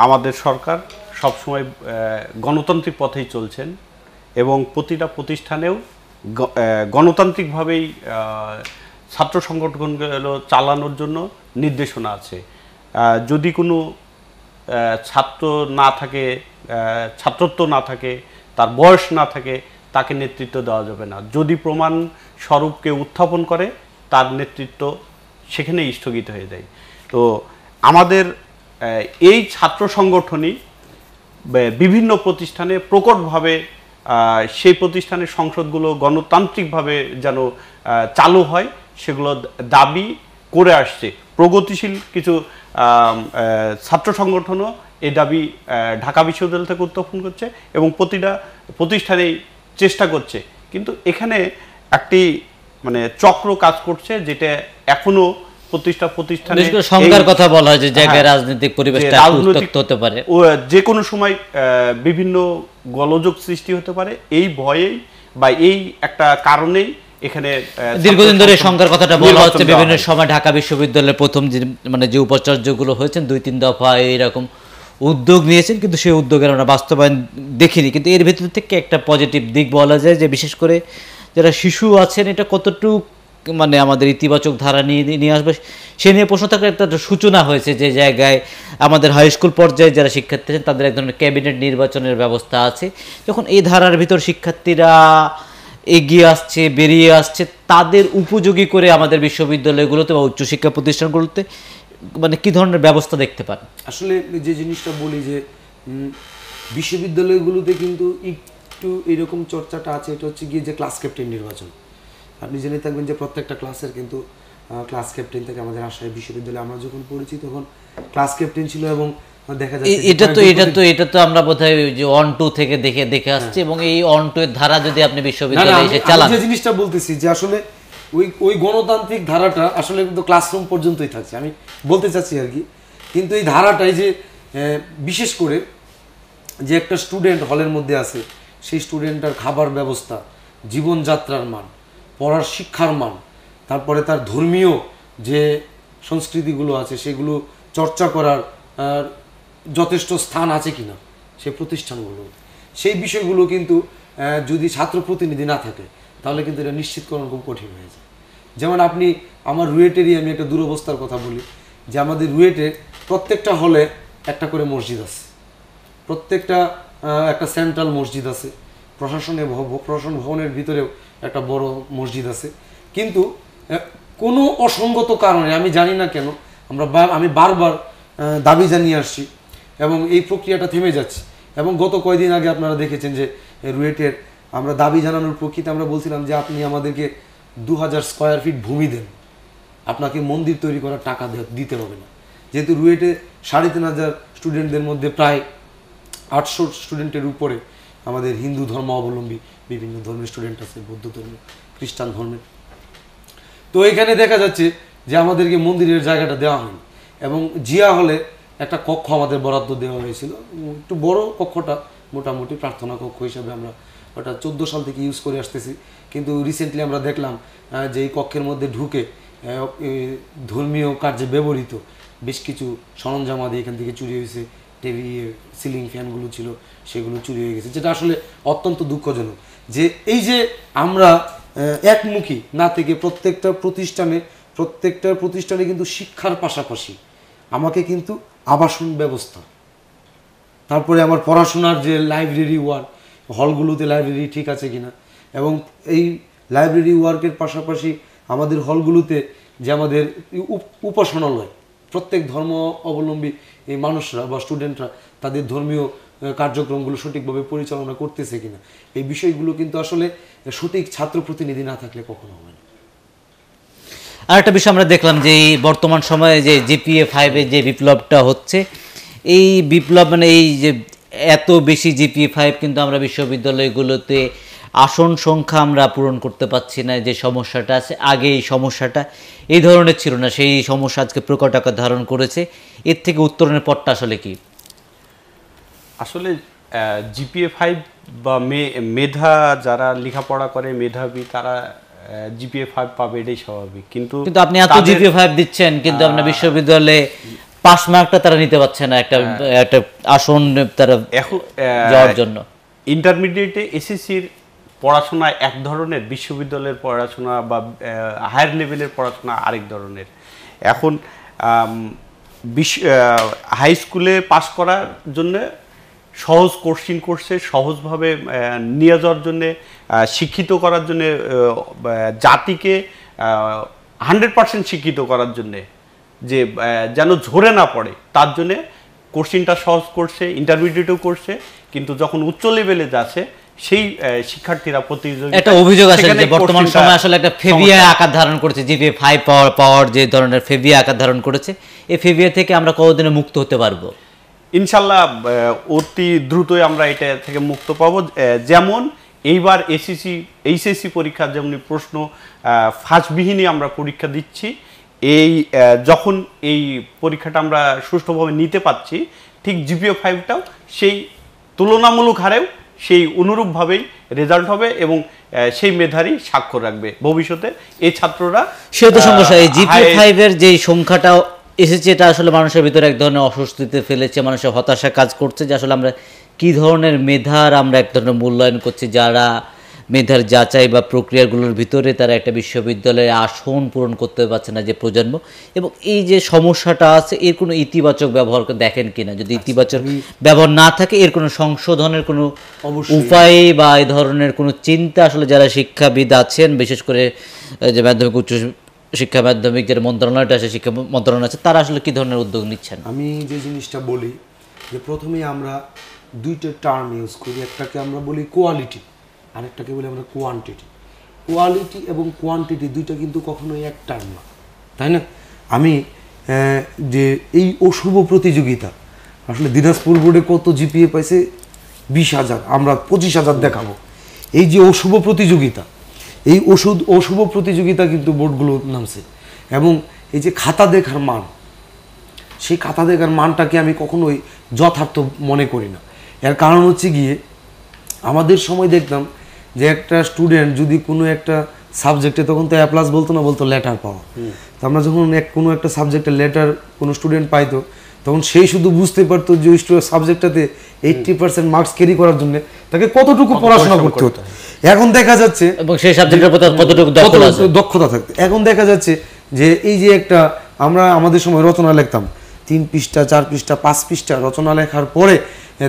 আমাদের সরকার সবসময় গণতান্ত্রিক পথেই চলছেন। এবং প্রতিটা প্রতিষ্ঠানেও গণতান্ত্রিকভাবেই ছাত্র সংগঠনগুলো চালানোর জন্য নির্দেশনা আছে। যদি কোনো ছাত্র না থাকে ছাত্রত্ব না থাকে, তার বয়স না থাকে, তাকে নেতৃত্ব দেওয়া যাবে না। যদি প্রমাণ স্বরূপকে উত্থাপন করে, তার নেতৃত্ব সেখানেই স্থগিত হয়ে যায়। তো আমাদের এই ছাত্র সংগঠনই বিভিন্ন প্রতিষ্ঠানে প্রকটভাবে সেই প্রতিষ্ঠানের সংসদগুলো গণতান্ত্রিকভাবে যেন চালু হয় সেগুলো দাবি করে আসছে। প্রগতিশীল কিছু ছাত্র সংগঠনও এই দাবি ঢাকা বিশ্ববিদ্যালয় থেকে উত্থাপন করছে এবং প্রতিটা প্রতিষ্ঠানেই চেষ্টা করছে। কিন্তু এখানে একটি মানে চক্র কাজ করছে যেটা এখনও প্রতিষ্ঠা প্রতিষ্ঠানে সংজ্ঞার কথা বলা হয় যে জায়গায় হ্যাঁ, রাজনৈতিক পরিবেশটা উত্তপ্ত হতে পারে। যে কোনো সময় বিভিন্ন গোলযোগ সৃষ্টি হতে পারে। এই ভয়েই বা এই একটা কারণেই এখানে দীর্ঘদিন ধরে সংখ্যার কথাটা বলা হচ্ছে। বিভিন্ন সময় ঢাকা বিশ্ববিদ্যালয়ের প্রথম যে মানে যে উপাচার্যগুলো হয়েছেন দুই তিন দফা এইরকম উদ্যোগ নিয়েছেন কিন্তু সেই উদ্যোগের আমরা বাস্তবায়ন দেখিনি। কিন্তু এর ভিতর থেকে একটা পজিটিভ দিক বলা যায় যে বিশেষ করে যারা শিশু আছেন এটা কতটুক মানে আমাদের ইতিবাচক ধারা নিয়ে নিয়ে আসবে। সে নিয়ে প্রশ্ন থাকলে একটা সূচনা হয়েছে যে জায়গায় আমাদের হাই স্কুল পর্যায়ে যারা শিক্ষার্থী আছেন, তাদের এক ধরনের ক্যাবিনেট নির্বাচনের ব্যবস্থা আছে। যখন এই ধারার ভিতর শিক্ষার্থীরা এগিয়ে আসছে, বেরিয়ে আসছে, তাদের উপযোগী করে আমাদের বিশ্ববিদ্যালয়গুলোতে বা উচ্চশিক্ষা প্রতিষ্ঠানগুলোতে মানে কি ধরনের ব্যবস্থা দেখতে পান? আসলে যে জিনিসটা বলি যে বিশ্ববিদ্যালয়গুলোতে কিন্তু একটু এরকম চর্চাটা আছে, এটা হচ্ছে গিয়ে যে ক্লাস ক্যাপ্টেন নির্বাচন। আপনি জেনে থাকবেন যে প্রত্যেকটা ক্লাসের কিন্তু ক্লাস ক্যাপ্টেন থেকে আমাদের আশায় বিশ্ববিদ্যালয়ে। আমরা যখন পড়েছি তখন ক্লাস ক্যাপ্টেন ছিল এবং দেখা যাচ্ছে এটা তো এটা তো এটা তো আমরা বোধহয় যে অন টু থেকে দেখে দেখে আসছি এবং এই অন টু এর ধারা যদি আপনি বিশ্ববিদ্যালয়ে এসে চালান। যে জিনিসটা বলতেছি যে আসলে ওই ওই গণতান্ত্রিক ধারাটা আসলে কিন্তু ক্লাসরুম পর্যন্তই থাকছে। আমি বলতে চাচ্ছি আর কি। কিন্তু এই ধারাটাই যে বিশেষ করে যে একটা স্টুডেন্ট হলের মধ্যে আছে সেই স্টুডেন্টটার খাবার ব্যবস্থা জীবনযাত্রার মান পড়ার শিক্ষার মান, তারপরে তার ধর্মীয় যে সংস্কৃতিগুলো আছে সেগুলো চর্চা করার যথেষ্ট স্থান আছে কিনা সেই প্রতিষ্ঠানগুলো। সেই বিষয়গুলো কিন্তু যদি ছাত্র প্রতিনিধি না থাকে, তাহলে কিন্তু এটা নিশ্চিত করানো খুব কঠিন হয়ে যায়। যেমন আপনি, আমার রুয়েটেরই আমি একটা দুরবস্থার কথা বলি, যে আমাদের রুয়েটে প্রত্যেকটা হলে একটা করে মসজিদ আছে। প্রত্যেকটা একটা সেন্ট্রাল মসজিদ আছে। প্রশাসনে প্রশাসন ভবনের ভিতরেও একটা বড় মসজিদ আছে। কিন্তু কোনো অসঙ্গত কারণে, আমি জানি না কেন, আমরা আমি বারবার দাবি জানিয়ে আসছি এবং এই প্রক্রিয়াটা থেমে যাচ্ছে। এবং গত কয়দিন আগে আপনারা দেখেছেন যে রুয়েটের আমরা দাবি জানানোর প্রকৃতি আমরা বলছিলাম যে, আপনি আমাদেরকে দু হাজার স্কোয়ার ফিট ভূমি দেন। আপনাকে মন্দির তৈরি করার টাকা দিতে হবে না। যেহেতু রুয়েটে সাড়ে তিন হাজার স্টুডেন্টদের মধ্যে প্রায় আটশো স্টুডেন্টের উপরে আমাদের হিন্দু ধর্ম অবলম্বী বিভিন্ন ধর্মের স্টুডেন্ট আছে, বৌদ্ধ ধর্ম, খ্রিস্টান ধর্মের। তো এখানে দেখা যাচ্ছে যে আমাদেরকে মন্দিরের জায়গাটা দেওয়া হয়নি এবং জিয়া হলে একটা কক্ষ আমাদের বরাদ্দ দেওয়া হয়েছিল। একটু বড় কক্ষটা মোটামুটি প্রার্থনা কক্ষ হিসাবে আমরা ওটা চোদ্দ সাল থেকে ইউজ করে আসতেছি। কিন্তু রিসেন্টলি আমরা দেখলাম যে এই কক্ষের মধ্যে ঢুকে ধর্মীয় কার্যে ব্যবহৃত বেশ কিছু সরঞ্জাম আদি এখান থেকে চুরি হয়েছে। টেবিল সিলিং ফ্যানগুলো ছিল, সেগুলো চুরি হয়ে গেছে, যেটা আসলে অত্যন্ত দুঃখজনক। যে এই যে আমরা একমুখী না থেকে প্রত্যেকটা প্রতিষ্ঠানে প্রত্যেকটা প্রতিষ্ঠানে কিন্তু শিক্ষার পাশাপাশি আমাকে কিন্তু আবাসন ব্যবস্থা। তারপরে আমার পড়াশোনার যে লাইব্রেরি ওয়ার্ক, হলগুলোতে লাইব্রেরি ঠিক আছে কিনা, এবং এই লাইব্রেরি ওয়ার্কের পাশাপাশি আমাদের হলগুলোতে যে আমাদের উপ- উপাসনালয়, প্রত্যেক ধর্ম অবলম্বী এই মানুষরা বা স্টুডেন্টরা তাদের ধর্মীয় কার্যক্রমগুলো সঠিকভাবে পরিচালনা করতেছে কিনা। এই বিষয়গুলো কিন্তু আসলে সঠিক ছাত্র প্রতিনিধি না থাকলে কখনো হবে না। আর একটা বিষয় আমরা দেখলাম যে এই বর্তমান সময়ে যে জিপিএ ফাইভের যে বিপ্লবটা হচ্ছে, এই বিপ্লব মানে এই যে এত বেশি জিপিএ ফাইভ কিন্তু আমরা বিশ্ববিদ্যালয়গুলোতে আসন সংখ্যা আমরা পূরণ করতে পারছি না, যে সমস্যাটা আছে, আগে এই সমস্যাটা এই ধরনের ছিল না, সেই সমস্যা আজকে প্রকট আকার ধারণ করেছে। এর থেকে উত্তরণের পথটা আসলে কি? আসলে জিপিএ ফাইভ বা মে- মেধা যারা লেখাপড়া করে মেধাবী তারা জিপিএ ফাইভ পাবে এটাই স্বাভাবিক। কিন্তু কিন্তু আপনি এত জিপিএ ফাইভ দিচ্ছেন কিন্তু আপনার বিশ্ববিদ্যালয়ে পাস মার্কটা তারা নিতে পারছে না একটা একটা আসন তারা এখন যাওয়ার জন্য। ইন্টারমিডিয়েটে এসএসসির পড়াশোনা এক ধরনের বিশ্ববিদ্যালয়ের পড়াশোনা বা হায়ার লেভেলের পড়াশোনা আরেক ধরনের। এখন হাই স্কুলে পাশ করার জন্য সহজ কোশ্চিন করছে সহজভাবে নিয়ে যাওয়ার জন্যে শিক্ষিত করার জন্যে জাতিকে হান্ড্রেড পার্সেন্ট শিক্ষিত করার জন্যে যে যেন ঝরে না পড়ে তার জন্যে কোশ্চিনটা সহজ করছে ইন্টারমিডিয়েটও করছে কিন্তু যখন উচ্চ লেভেলে যাচ্ছে সেই শিক্ষার্থীরা প্রতিযোগিতা একটা অভিযোগ আছে যে বর্তমান সময় আসলে একটা ফেভিয়া আকার ধারণ করেছে জিপিএ ফাইভ পাওয়ার পাওয়ার যে ধরনের ফেভিয়া আকার ধারণ করেছে এই ফেভিয়া থেকে আমরা কতদিনে মুক্ত হতে পারব? ইনশাল্লাহ অতি দ্রুতই আমরা এটা থেকে মুক্ত পাবো। যেমন এইবার এসিসি এইচএসসি পরীক্ষার যেমন প্রশ্ন ফাঁসবিহীনই আমরা পরীক্ষা দিচ্ছি। এই যখন এই পরীক্ষাটা আমরা সুষ্ঠুভাবে নিতে পারছি ঠিক জিপিও ফাইভটাও সেই তুলনামূলক হারেও সেই অনুরূপভাবেই রেজাল্ট হবে এবং সেই মেধারই স্বাক্ষর রাখবে ভবিষ্যতে। এই ছাত্ররা সে তো সমস্যা এই high- ফাইভের যে সংখ্যাটা এসেছে এটা আসলে মানুষের ভিতরে এক ধরনের অস্বস্তিতে ফেলেছে মানুষের হতাশা কাজ করছে যে আসলে আমরা কি ধরনের মেধার আমরা এক ধরনের মূল্যায়ন করছি যারা মেধার যাচাই বা প্রক্রিয়াগুলোর ভিতরে তারা একটা বিশ্ববিদ্যালয়ে আসন পূরণ করতে পারছে না যে প্রজন্ম এবং এই যে সমস্যাটা আছে এর কোনো ইতিবাচক ব্যবহার দেখেন কিনা যদি ইতিবাচক ব্যবহার না থাকে এর কোনো সংশোধনের কোনো। উপায় বা এই ধরনের কোনো চিন্তা আসলে যারা শিক্ষাবিদ আছেন বিশেষ করে যে মাধ্যমিক উচ্চ শিক্ষা মাধ্যমিক যেটা মন্ত্রণালয়টা আছে, শিক্ষা মন্ত্রণালয় আছে, তারা আসলে কি ধরনের উদ্যোগ নিচ্ছেন? আমি যে জিনিসটা বলি, যে প্রথমেই আমরা দুইটা টার্ম ইউজ করি, একটাকে আমরা বলি কোয়ালিটি আরেকটাকে বলি আমরা কোয়ান্টিটি কোয়ালিটি এবং কোয়ান্টিটি দুইটা কিন্তু কখনোই এক টার্ম না, তাই না? আমি যে এই অশুভ প্রতিযোগিতা, আসলে দিনাজপুর বোর্ডে কত জিপিএ পাইছে? বিশ হাজার, আমরা পঁচিশ হাজার দেখাবো। এই যে অশুভ প্রতিযোগিতা এই ওষুধ অশুভ প্রতিযোগিতা কিন্তু বোর্ডগুলো নামছে। এবং এই যে খাতা দেখার মান সেই খাতা দেখার মানটাকে আমি কখনোই যথার্থ মনে করি না। এর কারণ হচ্ছে গিয়ে আমাদের সময় দেখতাম যে একটা স্টুডেন্ট যদি কোনো একটা সাবজেক্টে তখন তো এ প্লাস বলতো না বলতো লেটার পাওয়া। তো আমরা যখন এক কোনো একটা সাবজেক্টে লেটার কোনো স্টুডেন্ট পাইতো তখন সেই শুধু বুঝতে পারতো যে ওই সাবজেক্টটাতে এইট্টি পার্সেন্ট মার্কস ক্যারি করার জন্য তাকে কতটুকু পড়াশোনা করতে হতো। এখন দেখা যাচ্ছে এবং সেই সাবজেক্টের প্রতি কতটুকু দক্ষতা থাকতো। এখন দেখা যাচ্ছে যে এই যে একটা আমরা আমাদের সময় রচনা লিখতাম। তিন পৃষ্ঠা চার পৃষ্ঠা পাঁচ পৃষ্ঠা রচনা লেখার পরে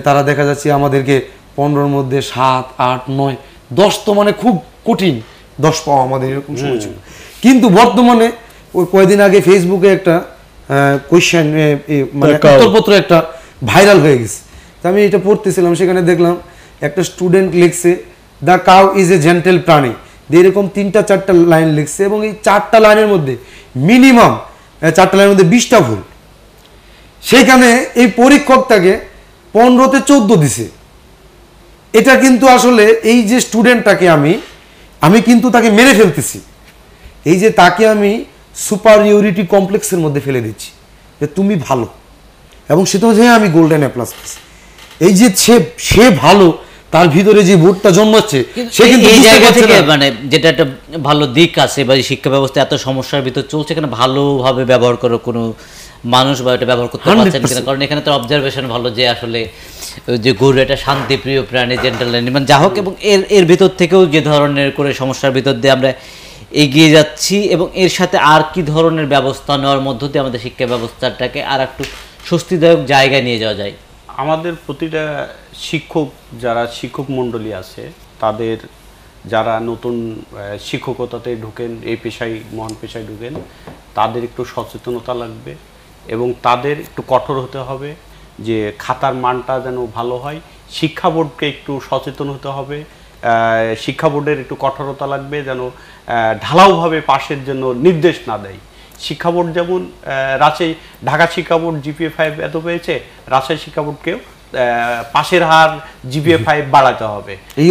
তারা দেখা যাচ্ছে আমাদেরকে পনেরোর মধ্যে সাত আট নয় দশ তো মানে খুব কঠিন। দশ পাওয়া আমাদের এরকম সময় ছিল। কিন্তু বর্তমানে ওই কয়েকদিন আগে ফেসবুকে একটা কোয়েশ্চেন মানে উত্তরপত্র একটা ভাইরাল হয়ে গেছে। তো আমি এটা পড়তেছিলাম সেখানে দেখলাম একটা স্টুডেন্ট লিখছে the cow is a gentle প্রাণী। দিয়ে এরকম তিনটা চারটা লাইন লিখছে এবং এই চারটা লাইনের মধ্যে মিনিমাম চারটা লাইনের মধ্যে বিশটা ভুল। সেইখানে এই পরীক্ষকটাকে পনেরোতে চোদ্দ দিছে। এটা কিন্তু আসলে এই যে স্টুডেন্টটাকে আমি আমি কিন্তু তাকে মেরে ফেলতেছি। এই যে তাকে আমি সুপারিয়রিটি কমপ্লেক্সের মধ্যে ফেলে দিচ্ছি যে তুমি ভালো। এবং সেটা হচ্ছে হ্যাঁ, আমি গোল্ডেন এ প্লাস এই যে সে সে ভালো তার ভিতরে যে বোর্ডটা জন্মাচ্ছে সে কিন্তু এই জায়গা থেকে মানে যেটা একটা ভালো দিক আছে বা শিক্ষা ব্যবস্থা এত সমস্যার ভিতর চলছে এখানে ভালোভাবে ব্যবহার করার কোনো মানুষ বা এটা ব্যবহার করতে পারছেন 100% কিনা। কারণ এখানে তো অবজারভেশন ভালো যে আসলে যে গরু এটা শান্তিপ্রিয় প্রাণী জেন্টাল মানে যা হোক এবং এর এর ভিতর থেকেও যে ধরনের করে সমস্যার ভিতর দিয়ে আমরা এগিয়ে যাচ্ছি এবং এর সাথে আর কি ধরনের ব্যবস্থা নেওয়ার মধ্য দিয়ে আমাদের শিক্ষা ব্যবস্থাটাকে আর একটু স্বস্তিদায়ক জায়গায় নিয়ে যাওয়া যায়? আমাদের প্রতিটা শিক্ষক, যারা শিক্ষক মণ্ডলী আছে, তাদের যারা নতুন শিক্ষকতাতে ঢুকেন এই পেশায়, মহান পেশায় ঢুকেন, তাদের একটু সচেতনতা লাগবে এবং তাদের একটু কঠোর হতে হবে যে খাতার মানটা যেন ভালো হয়। শিক্ষা বোর্ডকে একটু সচেতন হতে হবে শিক্ষা বোর্ডের একটু কঠোরতা লাগবে যেন ঢালাওভাবে পাশের জন্য নির্দেশ না দেয়। শিক্ষা বোর্ড যেমন রাজশাহী ঢাকা শিক্ষা বোর্ড জিপিএ ফাইভ এত পেয়েছে রাজশাহী শিক্ষা বোর্ডকেও পাশের হার জিপিএ ফাইভ বাড়াতে হবে। এই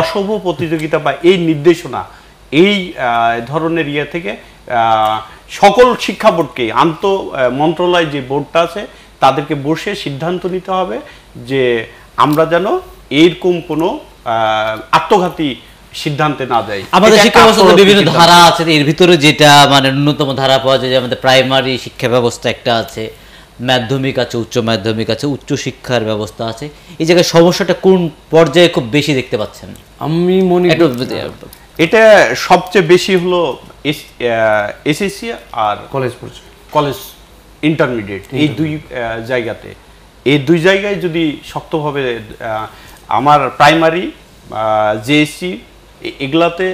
অশুভ প্রতিযোগিতা। বা এই নির্দেশনা এই ধরনের ইয়ে থেকে সকল শিক্ষা বোর্ডকে আন্ত মন্ত্রণালয় যে বোর্ডটা আছে তাদেরকে বসে সিদ্ধান্ত নিতে হবে যে আমরা যেন এইরকম কোনো আত্মঘাতী সিদ্ধান্তে না দেয়। আমাদের শিক্ষা ব্যবস্থা বিভিন্ন ধারা আছে এর ভিতরে যেটা মানে ন্যূনতম ধারা পাওয়া যায় যে আমাদের প্রাইমারি শিক্ষা ব্যবস্থা একটা আছে মাধ্যমিক আছে উচ্চ মাধ্যমিক আছে উচ্চ শিক্ষার ব্যবস্থা আছে। এই জায়গায় সমস্যাটা কোন পর্যায়ে খুব বেশি দেখতে পাচ্ছেন? আমি মনে এটা সবচেয়ে বেশি হলো এসএসসি আর কলেজ কলেজ ইন্টারমিডিয়েট এই দুই জায়গাতে। এই দুই জায়গায় যদি শক্তভাবে আহ, আমার প্রাইমারি জেএসসি এগুলাতে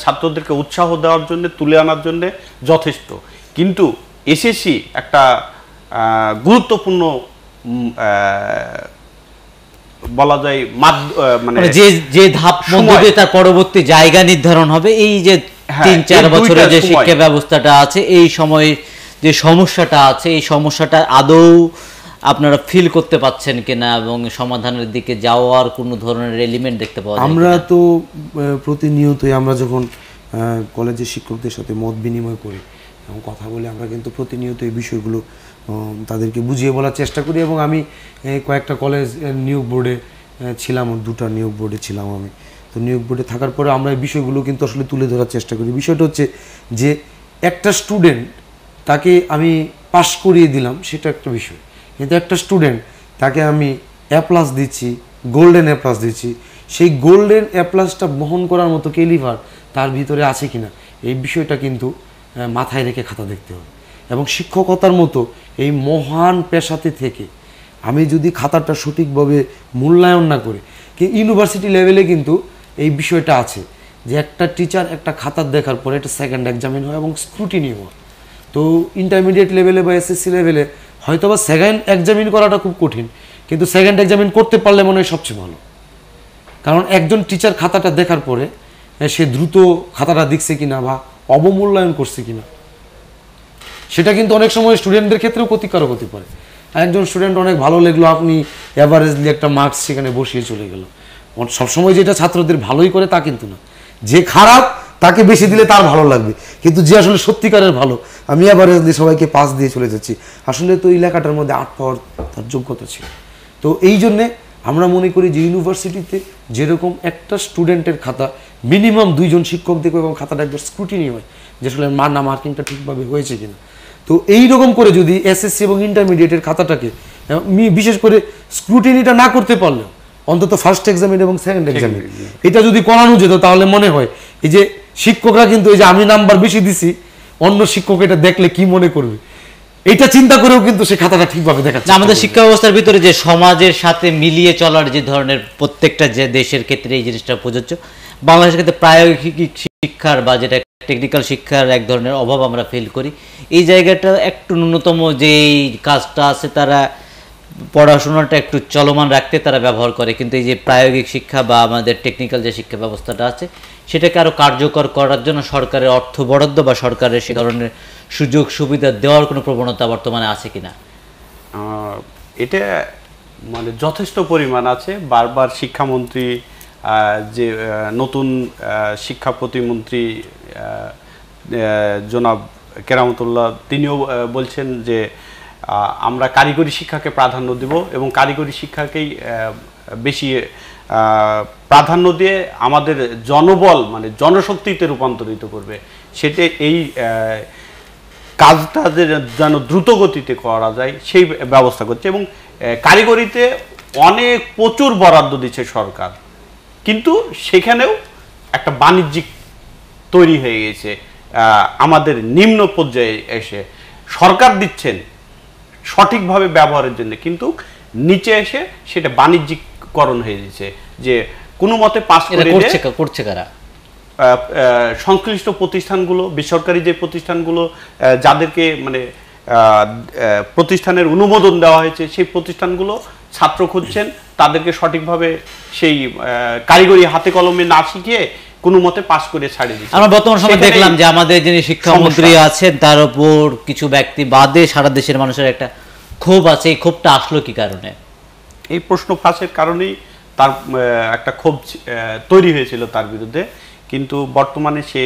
ছাত্রদেরকে উৎসাহ দেওয়ার জন্য তুলে আনার জন্য যথেষ্ট কিন্তু এসএসসি একটা গুরুত্বপূর্ণ বলা যায় মানে মানে যে যে ধাপ মধ্য। দিয়ে তার পরবর্তী জায়গা নির্ধারণ হবে এই যে হ্যাঁ, তিন চার এই বছরের যে শিক্ষা ব্যবস্থাটা আছে এই সময়ে যে সমস্যাটা আছে এই সমস্যাটা আদৌ আপনারা ফিল করতে পাচ্ছেন কিনা এবং সমাধানের দিকে যাওয়ার কোনো ধরনের এলিমেন্ট দেখতে পাওয়া আমরা তো প্রতিনিয়তই আমরা যখন কলেজের শিক্ষকদের সাথে মত বিনিময় করি এবং কথা বলে, আমরা কিন্তু প্রতিনিয়ত এই বিষয়গুলো তাদেরকে বুঝিয়ে বলার চেষ্টা করি এবং আমি কয়েকটা কলেজ নিয়োগ বোর্ডে ছিলাম, দুটা নিয়োগ বোর্ডে ছিলাম আমি। তো নিয়োগ বোর্ডে থাকার পরে আমরা এই বিষয়গুলো কিন্তু আসলে তুলে ধরার চেষ্টা করি। বিষয়টা হচ্ছে যে, একটা স্টুডেন্ট তাকে আমি পাশ করিয়ে দিলাম, সেটা একটা বিষয়। কিন্তু একটা স্টুডেন্ট তাকে আমি এ প্লাস দিচ্ছি গোল্ডেন এ প্লাস দিচ্ছি। সেই গোল্ডেন এ প্লাসটা বহন করার মতো কেলিভার তার ভিতরে আছে কিনা, এই বিষয়টা কিন্তু মাথায় রেখে খাতা দেখতে হবে। এবং শিক্ষকতার মতো এই মহান পেশাতে থেকে আমি যদি খাতাটা সঠিকভাবে মূল্যায়ন না করি, কি ইউনিভার্সিটি লেভেলে কিন্তু এই বিষয়টা আছে যে একটা টিচার একটা খাতার দেখার পরে একটা সেকেন্ড এক্সামিন হয় এবং স্ক্রুটিনি হয়। তো ইন্টারমিডিয়েট লেভেলে বা এসএসসি লেভেলে হয়তো বা সেকেন্ড এক্সামিন করাটা খুব কঠিন, কিন্তু সেকেন্ড এক্সামিন করতে পারলে মনে হয় সবচেয়ে ভালো। কারণ একজন টিচার খাতাটা দেখার পরে সে দ্রুত খাতাটা দেখছে কিনা বা অবমূল্যায়ন করছে কিনা। সেটা কিন্তু অনেক সময় স্টুডেন্টদের ক্ষেত্রেও ক্ষতিকারক হতে পারে। একজন স্টুডেন্ট অনেক ভালো লাগল আপনি অ্যাভারেজলি একটা মার্কস সেখানে বসিয়ে চলে গেল। সবসময় যেটা ছাত্রদের ভালোই করে তা কিন্তু না। যে খারাপ, তাকে বেশি দিলে তার ভালো লাগবে। কিন্তু যে আসলে সত্যিকারের ভালো আমি অ্যাভারেজলি সবাইকে পাস দিয়ে চলে যাচ্ছি। আসলে তো এই লেখাটার মধ্যে আট পাওয়ার তার যোগ্যতা ছিল। তো এই জন্যে আমরা মনে করি যে ইউনিভার্সিটিতে যেরকম একটা স্টুডেন্টের খাতা মিনিমাম দুইজন শিক্ষক দেখবে এবং খাতাটা একবার স্ক্রুটিনি হয় যে আসলে মান না মার্কিংটা ঠিকভাবে হয়েছে কিনা। তো এই রকম করে যদি এসএসসি এবং ইন্টারমিডিয়েটের খাতাটাকে বিশেষ করে স্ক্রুটিনিটা না করতে পারলেও অন্তত ফার্স্ট এক্সামিন এবং সেকেন্ড এক্সামিন এটা যদি করানো যেত তাহলে মনে হয় এই যে শিক্ষকরা কিন্তু এই যে আমি নাম্বার বেশি দিছি, অন্য শিক্ষক এটা দেখলে কি মনে করবে? এটা চিন্তা করেও কিন্তু সে খাতাটা ঠিকভাবে দেখাচ্ছে। আমাদের শিক্ষা ব্যবস্থার ভিতরে যে সমাজের সাথে মিলিয়ে চলার যে ধরনের প্রত্যেকটা যে দেশের ক্ষেত্রে এই জিনিসটা প্রযোজ্য, বাংলাদেশের ক্ষেত্রে প্রায়োগিক শিক্ষার বা যেটা টেকনিক্যাল শিক্ষার এক ধরনের অভাব আমরা ফিল করি। এই জায়গাটা একটু ন্যূনতম যেই কাজটা আছে, তারা পড়াশোনাটা একটু চলমান রাখতে তারা ব্যবহার করে। কিন্তু এই যে প্রায়োগিক শিক্ষা বা আমাদের টেকনিক্যাল যে শিক্ষা ব্যবস্থাটা আছে সেটাকে আরও কার্যকর করার জন্য সরকারের অর্থ বরাদ্দ বা সরকারের সে ধরনের সুযোগ, সুবিধা দেওয়ার কোনো প্রবণতা বর্তমানে আছে কিনা? এটা মানে যথেষ্ট পরিমাণ আছে। বারবার শিক্ষামন্ত্রী যে নতুন শিক্ষা প্রতিমন্ত্রী জনাব কেরামতুল্লাহ, তিনিও বলছেন যে আমরা কারিগরি শিক্ষাকে প্রাধান্য দেব এবং কারিগরি শিক্ষাকেই বেশি প্রাধান্য দিয়ে আমাদের জনবল মানে জনশক্তিতে রূপান্তরিত করবে। সেটা এই কাজটা যেন দ্রুত গতিতে করা যায়, সেই ব্যবস্থা করছে। এবং কারিগরিতে অনেক প্রচুর বরাদ্দ দিচ্ছে সরকার। কিন্তু সেখানেও একটা বাণিজ্যিক তৈরি হয়ে গেছে। আমাদের নিম্ন পর্যায়ে এসে সরকার দিচ্ছেন সঠিকভাবে ব্যবহারের জন্য। কিন্তু নিচে এসে সেটা বাণিজ্যিককরণ হয়ে যাচ্ছে যে কোনো মতে পাস করে করছে কারা? সংশ্লিষ্ট প্রতিষ্ঠানগুলো বেসরকারি যে প্রতিষ্ঠানগুলো যাদেরকে মানে প্রতিষ্ঠানের অনুমোদন দেওয়া হয়েছে সেই প্রতিষ্ঠানগুলো ছাত্র খুঁজছেন তাদেরকে সঠিকভাবে সেই কারিগরি হাতে কলমে না শিখিয়ে কোনো মতে পাস করে ছাড়িয়ে দিচ্ছে আমরা বর্তমান সময় দেখলাম যে আমাদের যিনি শিক্ষামন্ত্রী আছেন তার উপর কিছু ব্যক্তি বাদে সারা দেশের মানুষের একটা ক্ষোভ আছে এই ক্ষোভটা আসলো কি কারণে? এই প্রশ্ন ফাঁসের কারণেই তার একটা ক্ষোভ তৈরি হয়েছিল তার বিরুদ্ধে। কিন্তু বর্তমানে সে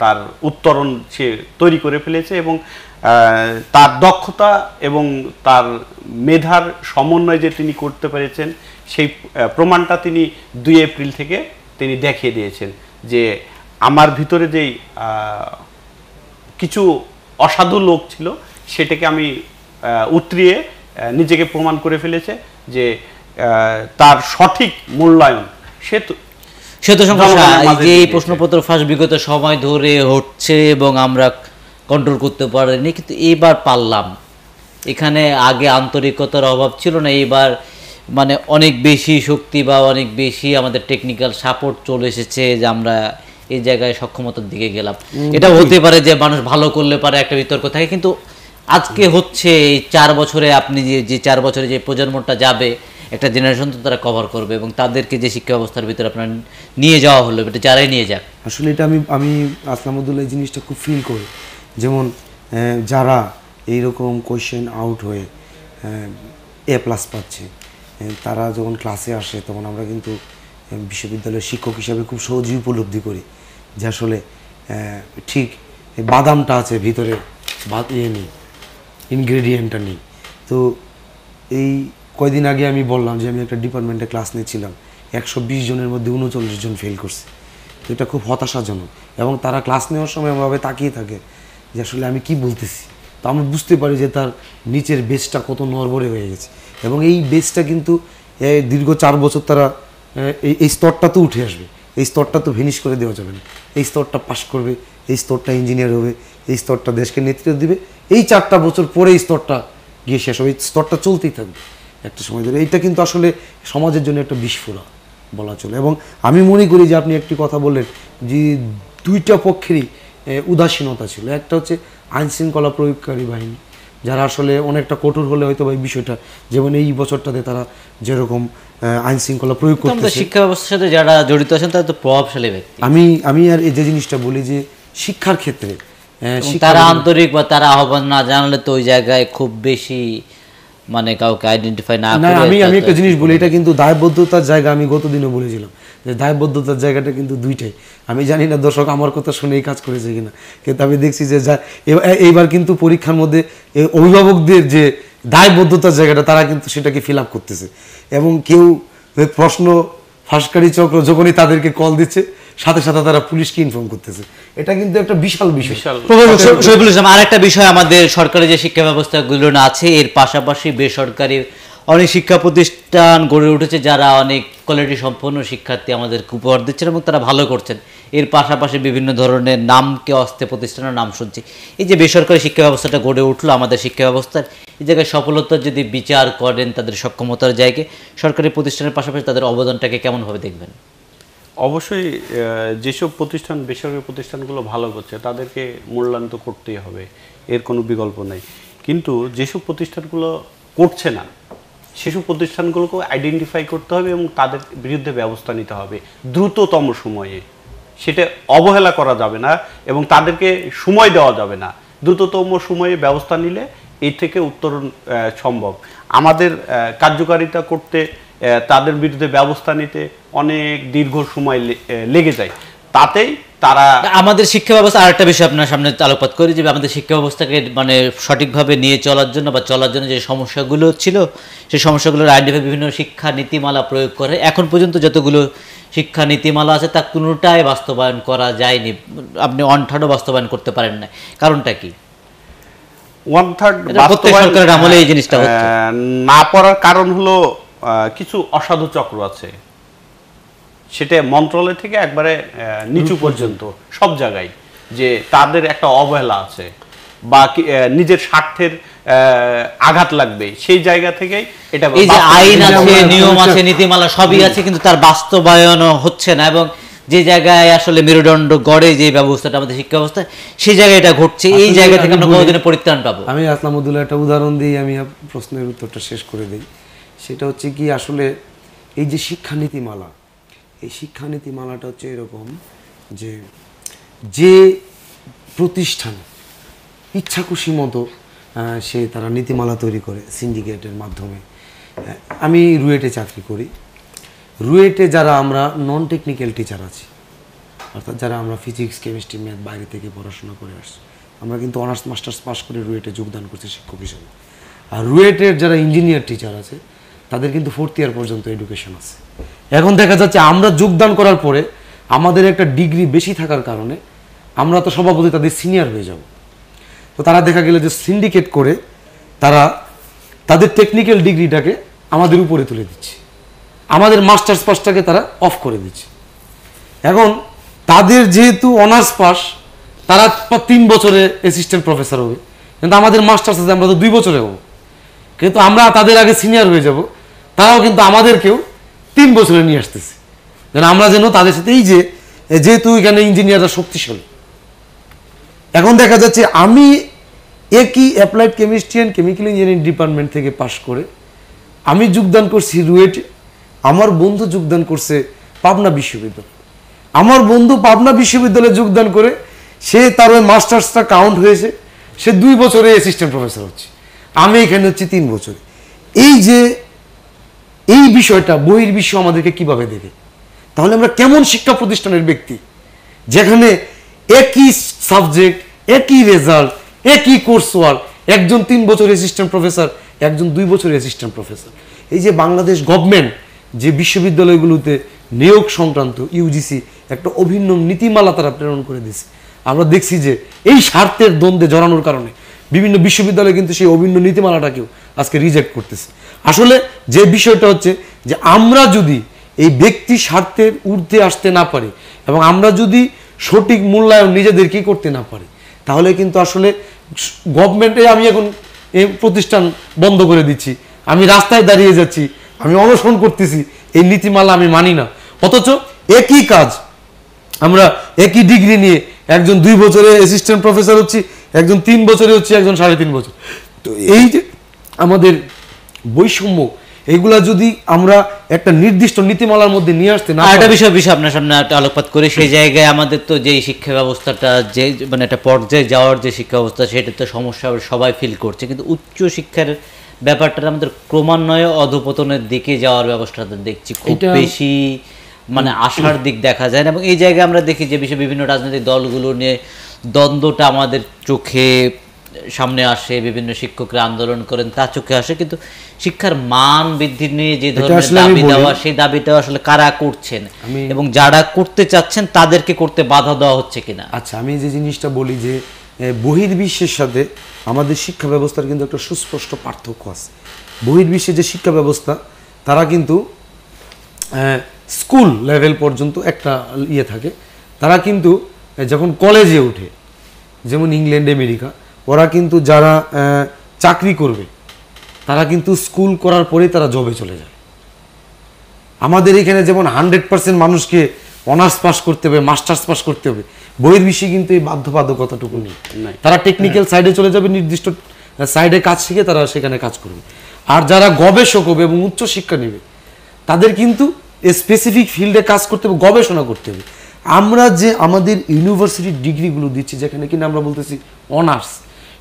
তার উত্তরণ সে তৈরি করে ফেলেছে এবং তার দক্ষতা এবং তার মেধার সমন্বয় যে তিনি করতে পেরেছেন, সেই প্রমাণটা তিনি দুই এপ্রিল থেকে তিনি দেখিয়ে দিয়েছেন যে আমার ভিতরে যেই কিছু অসাধু লোক ছিল, সেটাকে আমি উতরিয়ে নিজেকে প্রমাণ করে ফেলেছে। যে তার সঠিক মূল্যায়ন সে সেতু সমস্যা এই যে এই প্রশ্নপত্র ফাঁস বিগত সময় ধরে হচ্ছে এবং আমরা কন্ট্রোল করতে পারিনি কিন্তু এইবার পারলাম। এখানে আগে আন্তরিকতার অভাব ছিল না এইবার মানে অনেক বেশি শক্তি বা অনেক বেশি আমাদের টেকনিক্যাল সাপোর্ট চলে এসেছে যে আমরা এই জায়গায় সক্ষমতার দিকে গেলাম। এটা হতে পারে যে মানুষ ভালো করলে পারে একটা বিতর্ক থাকে কিন্তু আজকে হচ্ছে এই চার বছরে আপনি যে যে চার বছরে যে প্রজন্মটা যাবে, একটা জেনারেশন তো তারা কভার করবে এবং তাদেরকে যে শিক্ষা ব্যবস্থার ভিতরে আপনার নিয়ে যাওয়া হলো, এটা যারাই নিয়ে যাক। আসলে এটা আমি আমি আসলামুদ্দুল্লাহ এই জিনিসটা খুব ফিল করি। যেমন যারা এইরকম কোয়েশ্চেন আউট হয়ে, এ প্লাস পাচ্ছে তারা যখন ক্লাসে আসে, তখন আমরা কিন্তু বিশ্ববিদ্যালয়ের শিক্ষক হিসাবে খুব সহজেই উপলব্ধি করি যে আসলে ঠিক বাদামটা আছে ভিতরে বাদ ইয়ে নেই। ইনগ্রেডিয়েন্টটা নেই। তো এই কয়দিন আগে আমি বললাম যে আমি একটা ডিপার্টমেন্টে ক্লাস নিচ্ছিলাম, একশো বিশ জনের মধ্যে উনচল্লিশ জন ফেল করছে। তো এটা খুব হতাশাজনক এবং তারা ক্লাস নেওয়ার সময় এমনভাবে তাকিয়ে থাকে যে আসলে আমি কি বলতেছি। তো আমরা বুঝতে পারি যে তার নিচের বেসটা কত নরবরে হয়ে গেছে এবং এই বেসটা কিন্তু দীর্ঘ চার বছর তারা এই স্তরটা তো উঠে আসবে, এই স্তরটা তো ফিনিশ করে দেওয়া যাবে না। এই স্তরটা পাশ করবে এই স্তরটা ইঞ্জিনিয়ার হবে এই স্তরটা দেশকে নেতৃত্ব দিবে। এই চারটা বছর পরে এই স্তরটা গিয়ে শেষ হবে। এই স্তরটা চলতেই থাকবে একটা সময় ধরে। এইটা কিন্তু আসলে সমাজের জন্য একটা বিস্ফোরা বলা চলে। এবং আমি মনে করি যে আপনি একটি কথা বললেন যে দুইটা পক্ষেরই উদাসীনতা ছিল। একটা হচ্ছে আইন শৃঙ্খলা প্রয়োগকারী বাহিনী যারা আসলে অনেকটা কঠোর হলে হয়তো এই বিষয়টা যেমন এই বছরটাতে তারা যেরকম আহ, আইন শৃঙ্খলা প্রয়োগ করতে শিক্ষা ব্যবস্থার সাথে যারা জড়িত আছেন তারা তো প্রভাবশালী ব্যক্তি। আমি আমি আর এই যে জিনিসটা বলি যে শিক্ষার ক্ষেত্রে তারা আন্তরিক বা তারা আহ্বান না জানালে তো ওই জায়গায় খুব বেশি মানে কাউকে আইডেন্টিফাই না না করে আমি আমি একটা জিনিস বলি এটা কিন্তু দায়বদ্ধতার জায়গা আমি গতদিনও বলেছিলাম যে দায়বদ্ধতার জায়গাটা কিন্তু দুইটাই। আমি জানি না দর্শক আমার কথা শুনে এই কাজ করেছে কিনা কিন্তু আমি দেখছি যে যা এইবার কিন্তু পরীক্ষার মধ্যে অভিভাবকদের যে দায়বদ্ধতার জায়গাটা তারা কিন্তু সেটাকে ফিল আপ করতেছে। এবং কেউ প্রশ্ন ফাঁসকারী চক্র যখনই তাদেরকে কল দিচ্ছে সাথে সাথে তারা পুলিশকে ইনফর্ম করতেছে। এটা কিন্তু একটা বিশাল বিষয়। শহীদুল ইসলাম আরেকটা বিষয় আমাদের সরকারি যে শিক্ষা ব্যবস্থাগুলো না আছে এর পাশাপাশি বেসরকারি অনেক শিক্ষা প্রতিষ্ঠান গড়ে উঠেছে যারা অনেক কোয়ালিটি সম্পন্ন শিক্ষার্থী আমাদেরকে উপহার দিচ্ছেন এবং তারা ভালো করছেন। এর পাশাপাশি বিভিন্ন ধরনের নামকে অস্তে প্রতিষ্ঠানের নাম শুনছি। এই যে বেসরকারি শিক্ষা ব্যবস্থাটা গড়ে উঠল আমাদের শিক্ষা ব্যবস্থার এই জায়গায় সফলতার যদি বিচার করেন তাদের সক্ষমতার জায়গায় সরকারি প্রতিষ্ঠানের পাশাপাশি তাদের অবদানটাকে কেমনভাবে দেখবেন? অবশ্যই যেসব প্রতিষ্ঠান, বেসরকারি প্রতিষ্ঠানগুলো ভালো করছে, তাদেরকে মূল্যায়ন তো করতেই হবে, এর কোনো বিকল্প নেই। কিন্তু যেসব প্রতিষ্ঠানগুলো করছে না, সেসব প্রতিষ্ঠানগুলোকে আইডেন্টিফাই করতে হবে এবং তাদের বিরুদ্ধে ব্যবস্থা নিতে হবে। দ্রুততম সময়ে। সেটা অবহেলা করা যাবে না এবং তাদেরকে সময় দেওয়া যাবে না। দ্রুততম সময়ে ব্যবস্থা নিলে এই থেকে উত্তরণ সম্ভব। আমাদের কার্যকারিতা করতে তাদের বিরুদ্ধে ব্যবস্থা নিতে অনেক দীর্ঘ সময় লেগে যায়। তাতেই তারা আমাদের শিক্ষা ব্যবস্থা আরেকটা বিষয় আপনার সামনে আলোকপাত করি যে আমাদের শিক্ষা ব্যবস্থাকে মানে সঠিকভাবে নিয়ে চলার জন্য বা চলার জন্য যে সমস্যাগুলো ছিল সেই সমস্যাগুলোর আইডেন্টিফাই বিভিন্ন শিক্ষা নীতিমালা প্রয়োগ করে এখন পর্যন্ত যতগুলো শিক্ষা নীতিমালা আছে তা কোনোটাই বাস্তবায়ন করা যায়নি। আপনি অন থার্ডও বাস্তবায়ন করতে পারেন না কারণটা কি? ওয়ান থার্ড এই জিনিসটা না পড়ার কারণ হলো কিছু অসাধু চক্র আছে। সেটা মন্ত্রণালয় থেকে একবারে নিচু পর্যন্ত সব জায়গায় যে তাদের একটা অবহেলা আছে বা নিজের স্বার্থের আঘাত লাগবে। সেই জায়গা থেকেই এটা এই যে আইন আছে নিয়ম আছে নীতিমালা সবই আছে কিন্তু তার বাস্তবায়ন হচ্ছে না এবং যে জায়গায় আসলে মেরুদণ্ড গড়ে যে ব্যবস্থাটা আমাদের শিক্ষা ব্যবস্থা সেই জায়গায় এটা ঘটছে। এই জায়গা থেকে আমি আমরা কতদিনে পরিত্রাণ পাবো। আমি আসলামুদ্দুল্লাহ একটা উদাহরণ দিই আমি প্রশ্নের উত্তরটা শেষ করে দিই। সেটা হচ্ছে কি আসলে এই যে শিক্ষানীতিমালা, এই শিক্ষানীতিমালাটা হচ্ছে এরকম যে যে প্রতিষ্ঠান ইচ্ছা খুশি মতো সে তারা নীতিমালা তৈরি করে সিন্ডিকেটের মাধ্যমে। আমি রুয়েটে চাকরি করি। রুয়েটে যারা আমরা নন টেকনিক্যাল টিচার আছি, অর্থাৎ যারা আমরা ফিজিক্স কেমিস্ট্রি ম্যাথ বাইরে থেকে পড়াশোনা করে আসছি, আমরা কিন্তু অনার্স মাস্টার্স পাস করে রুয়েটে যোগদান করছি শিক্ষক হিসেবে। আর রুয়েটের যারা ইঞ্জিনিয়ার টিচার আছে তাদের কিন্তু ফোর্থ ইয়ার পর্যন্ত এডুকেশন আছে। এখন দেখা যাচ্ছে আমরা যোগদান করার পরে আমাদের একটা ডিগ্রি বেশি থাকার কারণে আমরা তো সভাপতি তাদের সিনিয়র হয়ে যাব। তো তারা দেখা গেল যে সিন্ডিকেট করে তারা তাদের টেকনিক্যাল ডিগ্রিটাকে আমাদের উপরে তুলে দিচ্ছে। আমাদের মাস্টার্স পাসটাকে তারা অফ করে দিচ্ছে। এখন তাদের যেহেতু অনার্স পাস তারা তিন বছরে অ্যাসিস্ট্যান্ট প্রফেসর হবে। কিন্তু আমাদের মাস্টার্স আছে, আমরা তো দুই বছরে হব। কিন্তু আমরা তাদের আগে সিনিয়র হয়ে যাব। তারাও কিন্তু আমাদেরকেও তিন বছরে নিয়ে আসতেছে। যেন আমরা যেন তাদের সাথে এই যে, যেহেতু এখানে ইঞ্জিনিয়াররা শক্তিশালী। এখন দেখা যাচ্ছে আমি একই applied chemistry and chemical engineering department থেকে পাশ করে আমি যোগদান করছি রুয়েটে, আমার বন্ধু যোগদান করছে পাবনা বিশ্ববিদ্যালয়। আমার বন্ধু পাবনা বিশ্ববিদ্যালয়ে যোগদান করে সে তার ওই মাস্টার্সটা কাউন্ট হয়েছে, সে দুই বছরে অ্যাসিস্ট্যান্ট প্রফেসর হচ্ছে। আমি এখানে হচ্ছে তিন বছরে। এই যে এই বিষয়টা বহির্বিশ্ব আমাদেরকে কীভাবে দেবে? তাহলে আমরা কেমন শিক্ষা প্রতিষ্ঠানের ব্যক্তি? যেখানে একই সাবজেক্ট, একই রেজাল্ট, একই কোর্স ওয়ার্ক, একজন তিন বছর অ্যাসিস্ট্যান্ট প্রফেসর একজন দুই বছর অ্যাসিস্ট্যান্ট প্রফেসর এই যে বাংলাদেশ গভর্নমেন্ট যে বিশ্ববিদ্যালয়গুলোতে নিয়োগ সংক্রান্ত ইউজিসি একটা অভিন্ন নীতিমালা তারা প্রেরণ করে দিয়েছে। আমরা দেখছি যে এই স্বার্থের দ্বন্দ্বে জড়ানোর কারণে বিভিন্ন বিশ্ববিদ্যালয় কিন্তু সেই অভিন্ন নীতিমালাটাকেও আজকে রিজেক্ট করতেছে। আসলে যে বিষয়টা হচ্ছে যে আমরা যদি এই ব্যক্তি স্বার্থের ঊর্ধ্বে আসতে না পারি এবং আমরা যদি সঠিক মূল্যায়ন নিজেদেরকেই করতে না পারি, তাহলে কিন্তু আসলে গভর্নমেন্টে আমি এখন এই প্রতিষ্ঠান বন্ধ করে দিচ্ছি। আমি রাস্তায় দাঁড়িয়ে যাচ্ছি, আমি অনশন করতেছি, এই নীতিমালা আমি মানি না। অথচ একই কাজ, আমরা একই ডিগ্রি নিয়ে একজন দুই বছরে অ্যাসিস্ট্যান্ট প্রফেসর হচ্ছি, একজন তিন বছরে হচ্ছে, একজন সাড়ে তিন বছর। তো এই যে আমাদের বৈষম্য এগুলা যদি আমরা একটা নির্দিষ্ট নীতিমালার মধ্যে নিয়ে আসতে না একটা বিষয় বিষয় আপনার সামনে একটা আলোকপাত করে। সেই জায়গায় আমাদের তো যে শিক্ষা ব্যবস্থাটা যে মানে একটা পর্যায়ে যাওয়ার যে শিক্ষা ব্যবস্থা সেটা তো সমস্যা সবাই ফিল করছে। কিন্তু উচ্চ শিক্ষার ব্যাপারটা আমাদের ক্রমান্বয়ে অধপতনের দিকে যাওয়ার ব্যবস্থাটা দেখছি খুব বেশি মানে আশার দিক দেখা যায় না। এবং এই জায়গায় আমরা দেখি যে বিষয়ে বিভিন্ন রাজনৈতিক দলগুলো নিয়ে দ্বন্দ্বটা আমাদের চোখে সামনে আসে বিভিন্ন শিক্ষকরা আন্দোলন করেন তা চোখে আসে কিন্তু শিক্ষার মান বৃদ্ধি নিয়ে যে ধরনের দাবি দেওয়া সেই দাবিটা আসলে কারা করছেন? এবং যারা করতে চাচ্ছেন তাদেরকে করতে বাধা দেওয়া হচ্ছে কিনা? আচ্ছা আমি যে জিনিসটা বলি যে বহির্বিশ্বের সাথে আমাদের শিক্ষা ব্যবস্থার কিন্তু একটা সুস্পষ্ট পার্থক্য আছে। বহির্বিশ্বের যে শিক্ষা ব্যবস্থা তারা কিন্তু স্কুল লেভেল পর্যন্ত একটা ইয়ে থাকে। তারা কিন্তু যখন কলেজে ওঠে যেমন ইংল্যান্ড আমেরিকা ওরা কিন্তু যারা চাকরি করবে তারা কিন্তু স্কুল করার পরেই তারা জবে চলে যায়। আমাদের এখানে যেমন হান্ড্রেড পার্সেন্ট মানুষকে অনার্স পাস করতে হবে মাস্টার্স পাস করতে হবে বহির্বিশ্বে কিন্তু এই বাধ্যবাধকতাটুকু নেই। তারা টেকনিক্যাল সাইডে চলে যাবে নির্দিষ্ট সাইডে কাজ শিখে তারা সেখানে কাজ করবে। আর যারা গবেষক হবে এবং উচ্চ শিক্ষা নেবে তাদের কিন্তু স্পেসিফিক ফিল্ডে কাজ করতে হবে গবেষণা করতে হবে। আমরা যে আমাদের ইউনিভার্সিটির ডিগ্রিগুলো দিচ্ছি যেখানে কিনা আমরা বলতেছি অনার্স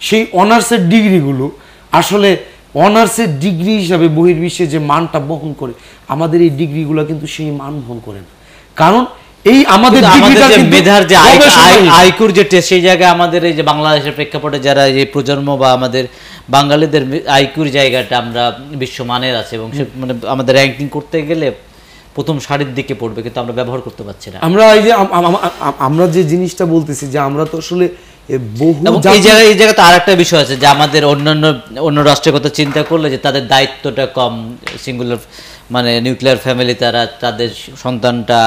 সেই অনার্সের ডিগ্রিগুলো আসলে অনার্সের ডিগ্রি হিসাবে বহির্বিশ্বে যে মানটা বহন করে আমাদের এই ডিগ্রিগুলো কিন্তু সেই মান বহন করে না। কারণ এই আমাদের ডিগ্রিটা যে কিন্তু মেধার যে আইকুর যে টেস্ট সেই জায়গায় আমাদের এই যে বাংলাদেশের প্রেক্ষাপটে যারা এই প্রজন্ম বা আমাদের বাঙালিদের আইকুর জায়গাটা আমরা বিশ্বমানের আছে এবং মানে আমাদের র্যাঙ্কিং করতে গেলে প্রথম সারির দিকে পড়বে কিন্তু আমরা ব্যবহার করতে পারছি না। আমরা এই যে আম- আম- আম- আম- আমরা যে জিনিসটা বলতেছি যে আমরা তো আসলে বহু এবং এই জায়গায় এই জায়গাতে আর একটা বিষয় আছে যে আমাদের অন্যান্য অন্য রাষ্ট্রের কথা চিন্তা করলে যে তাদের দায়িত্বটা কম সিঙ্গুলার মানে নিউক্লিয়ার ফ্যামিলি তারা তাদের সন্তানটা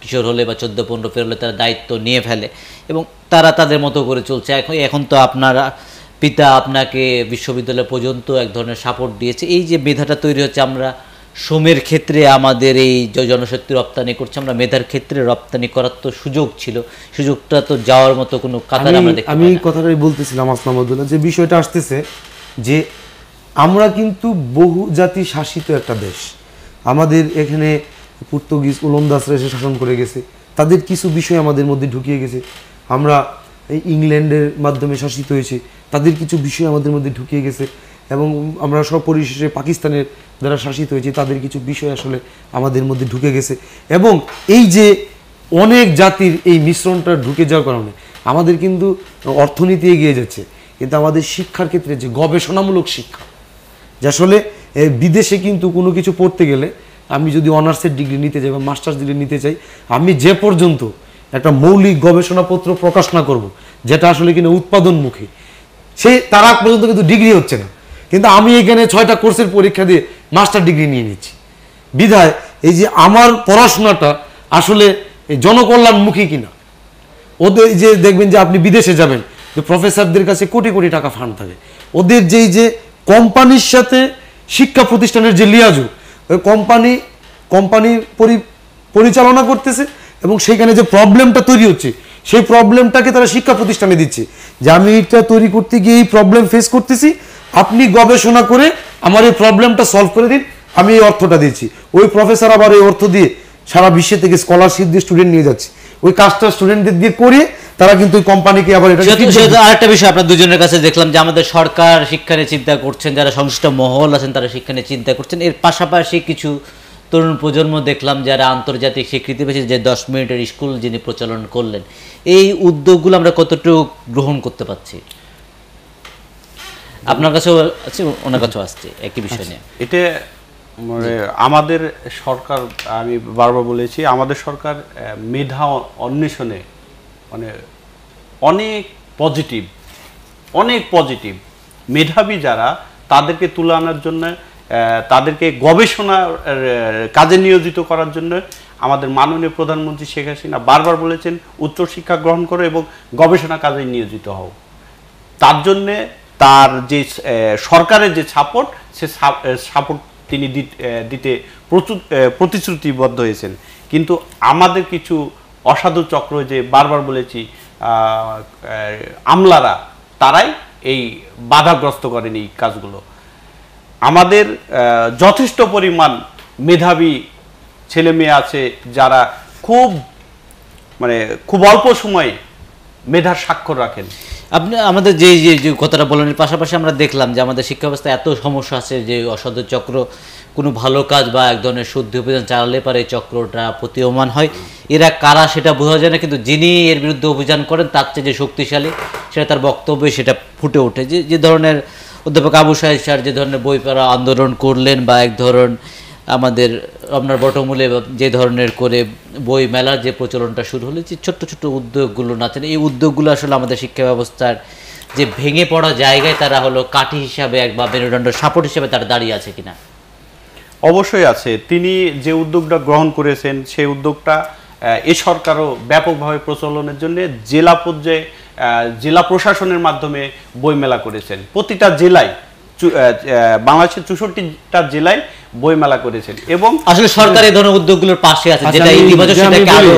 কিশোর হলে বা চোদ্দ পনেরো পেরোলে তারা দায়িত্ব নিয়ে ফেলে এবং তারা তাদের মতো করে চলছে। এখন এখন তো আপনারা পিতা আপনাকে বিশ্ববিদ্যালয় পর্যন্ত এক ধরনের সাপোর্ট দিয়েছে। এই যে মেধাটা তৈরি হচ্ছে আমরা শ্রমের ক্ষেত্রে আমাদের এই জনশক্তি রপ্তানি করছে আমরা মেধার ক্ষেত্রে রপ্তানি করার তো সুযোগ ছিল। সুযোগটা তো যাওয়ার মতো কোনো কাতার আমরা আমি। কথাটাই বলতেছিলাম আসলাম আব্দুল্লাহ যে বিষয়টা আসতেছে যে আমরা কিন্তু বহু জাতি শাসিত একটা দেশ। আমাদের এখানে পর্তুগিজ ওলন্দাজরা এসে শাসন করে গেছে। তাদের কিছু বিষয় আমাদের মধ্যে ঢুকিয়ে গেছে। আমরা এই ইংল্যান্ডের মাধ্যমে শাসিত হয়েছে। তাদের কিছু বিষয় আমাদের মধ্যে ঢুকিয়ে গেছে। এবং আমরা সব পরিশেষে পাকিস্তানের দ্বারা শাসিত হয়েছে, তাদের কিছু বিষয় আসলে আমাদের মধ্যে ঢুকে গেছে। এবং এই যে অনেক জাতির এই মিশ্রণটা ঢুকে যাওয়ার কারণে আমাদের কিন্তু অর্থনীতি এগিয়ে যাচ্ছে, কিন্তু আমাদের শিক্ষার ক্ষেত্রে যে গবেষণামূলক শিক্ষা, যে আসলে বিদেশে কিন্তু কোনো কিছু পড়তে গেলে আমি যদি অনার্সের ডিগ্রি নিতে চাই বা মাস্টার্স ডিগ্রি নিতে চাই, আমি যে পর্যন্ত একটা মৌলিক গবেষণাপত্র প্রকাশ না করব, যেটা আসলে কিনা উৎপাদনমুখী, সে, তারা পর্যন্ত কিন্তু ডিগ্রি হচ্ছে না। কিন্তু আমি এখানে ছয়টা কোর্সের পরীক্ষা দিয়ে মাস্টার ডিগ্রি নিয়ে নিচ্ছি। বিধায় এই যে আমার পড়াশোনাটা আসলে জনকল্যাণমুখী কিনা? ওদের যে দেখবেন যে আপনি বিদেশে যাবেন, যে প্রফেসরদের কাছে কোটি কোটি টাকা ফান্ড থাকে। ওদের যেই যে কোম্পানির সাথে শিক্ষা প্রতিষ্ঠানের যে লিয়াজু, ওই কোম্পানি কোম্পানির পরি- পরিচালনা করতেছে এবং সেখানে যে প্রবলেমটা তৈরি হচ্ছে সেই প্রবলেমটাকে তারা শিক্ষা প্রতিষ্ঠানে দিচ্ছে। যে আমি এটা তৈরি করতে গিয়ে এই প্রবলেম ফেস করতেছি আপনি গবেষণা করে আমার এই প্রবলেমটা সলভ করে দিন আমি এই অর্থটা দিচ্ছি। ওই প্রফেসর আবার এই অর্থ দিয়ে সারা বিশ্বে থেকে স্কলারশিপ দিয়ে স্টুডেন্ট নিয়ে যাচ্ছে। ওই কাজটা স্টুডেন্টদের দিয়ে করে তারা কিন্তু ওই কোম্পানিকে আবার এটা আরেকটা বিষয় আপনার দুজনের কাছে দেখলাম যে আমাদের সরকার শিক্ষা নিয়ে চিন্তা করছেন যারা সংশ্লিষ্ট মহল আছেন তারা শিক্ষা নিয়ে চিন্তা করছেন। এর পাশাপাশি কিছু তরুণ প্রজন্ম দেখলাম যারা আন্তর্জাতিক স্বীকৃতি পেয়েছে যে দশ মিনিটের স্কুল যিনি প্রচলন করলেন। এই উদ্যোগগুলো আমরা কতটুকু গ্রহণ করতে পারছি? আপনার কাছেও আছে? ওনার কাছেও আসছে একই বিষয় নিয়ে। এটা মানে আমাদের সরকার আমি বারবার বলেছি আমাদের সরকার মেধা অন্বেষণে মানে অনেক পজিটিভ অনেক পজিটিভ মেধাবী যারা তাদেরকে তুলে আনার জন্য তাদেরকে গবেষণার কাজে নিয়োজিত করার জন্য আমাদের মাননীয় প্রধানমন্ত্রী শেখ হাসিনা বারবার বলেছেন, উচ্চ শিক্ষা গ্রহণ করো এবং গবেষণা কাজে নিয়োজিত হও। তার জন্যে তার যে সরকারের যে সাপোর্ট সে সাপোর্ট তিনি দিত- প্রচুর প্রতিশ্রুতিবদ্ধ হয়েছেন। কিন্তু আমাদের কিছু অসাধু চক্র যে বারবার বলেছি আমলারা, তারাই এই বাধাগ্রস্ত করেন এই কাজগুলো। আমাদের যথেষ্ট পরিমাণ মেধাবী ছেলে মেয়ে আছে যারা খুব মানে খুব অল্প সময়ে মেধার স্বাক্ষর রাখেন। আপনি আমাদের যে যে কথাটা বলেন পাশাপাশি আমরা দেখলাম যে আমাদের শিক্ষা ব্যবস্থায় এত সমস্যা আছে যে অসাধু চক্র, কোনো ভালো কাজ বা এক ধরনের শুদ্ধি অভিযান চালালে পারে এই চক্রটা প্রতীয়মান হয়। এরা কারা সেটা বোঝা যায় না, কিন্তু যিনি এর বিরুদ্ধে অভিযান করেন, তার চেয়ে যে শক্তিশালী, সেটা তার বক্তব্যে সেটা ফুটে ওঠে। যে যে ধরনের অধ্যাপক আবু সাহেব স্যার যে ধরনের বই পড়া আন্দোলন করলেন বা এক ধরন আমাদের আপনার বটমূলে যে ধরনের করে বই মেলার যে প্রচলনটা শুরু হলো, যে ছোট্ট ছোট্ট উদ্যোগগুলো নাচেন এই উদ্যোগগুলো আসলে আমাদের শিক্ষা ব্যবস্থার যে ভেঙে পড়া জায়গায় তারা হলো কাঠি হিসাবে এক বা মেরুদণ্ড সাপোর্ট হিসাবে তারা দাঁড়িয়ে আছে কিনা? অবশ্যই আছে। তিনি যে উদ্যোগটা গ্রহণ করেছেন, সেই উদ্যোগটা এ সরকারও ব্যাপকভাবে প্রচলনের জন্য জেলা পর্যায়ে জেলা প্রশাসনের মাধ্যমে বইমেলা করেছেন। প্রতিটা জেলায় বাংলাদেশের চৌষট্টিটা জেলায় বইমেলা করেছেন এবং আসলে সরকারি ধরনের উদ্যোগগুলোর পাশে আছে আচ্ছা, যেটা ইতিবাচক সেটাকে আরও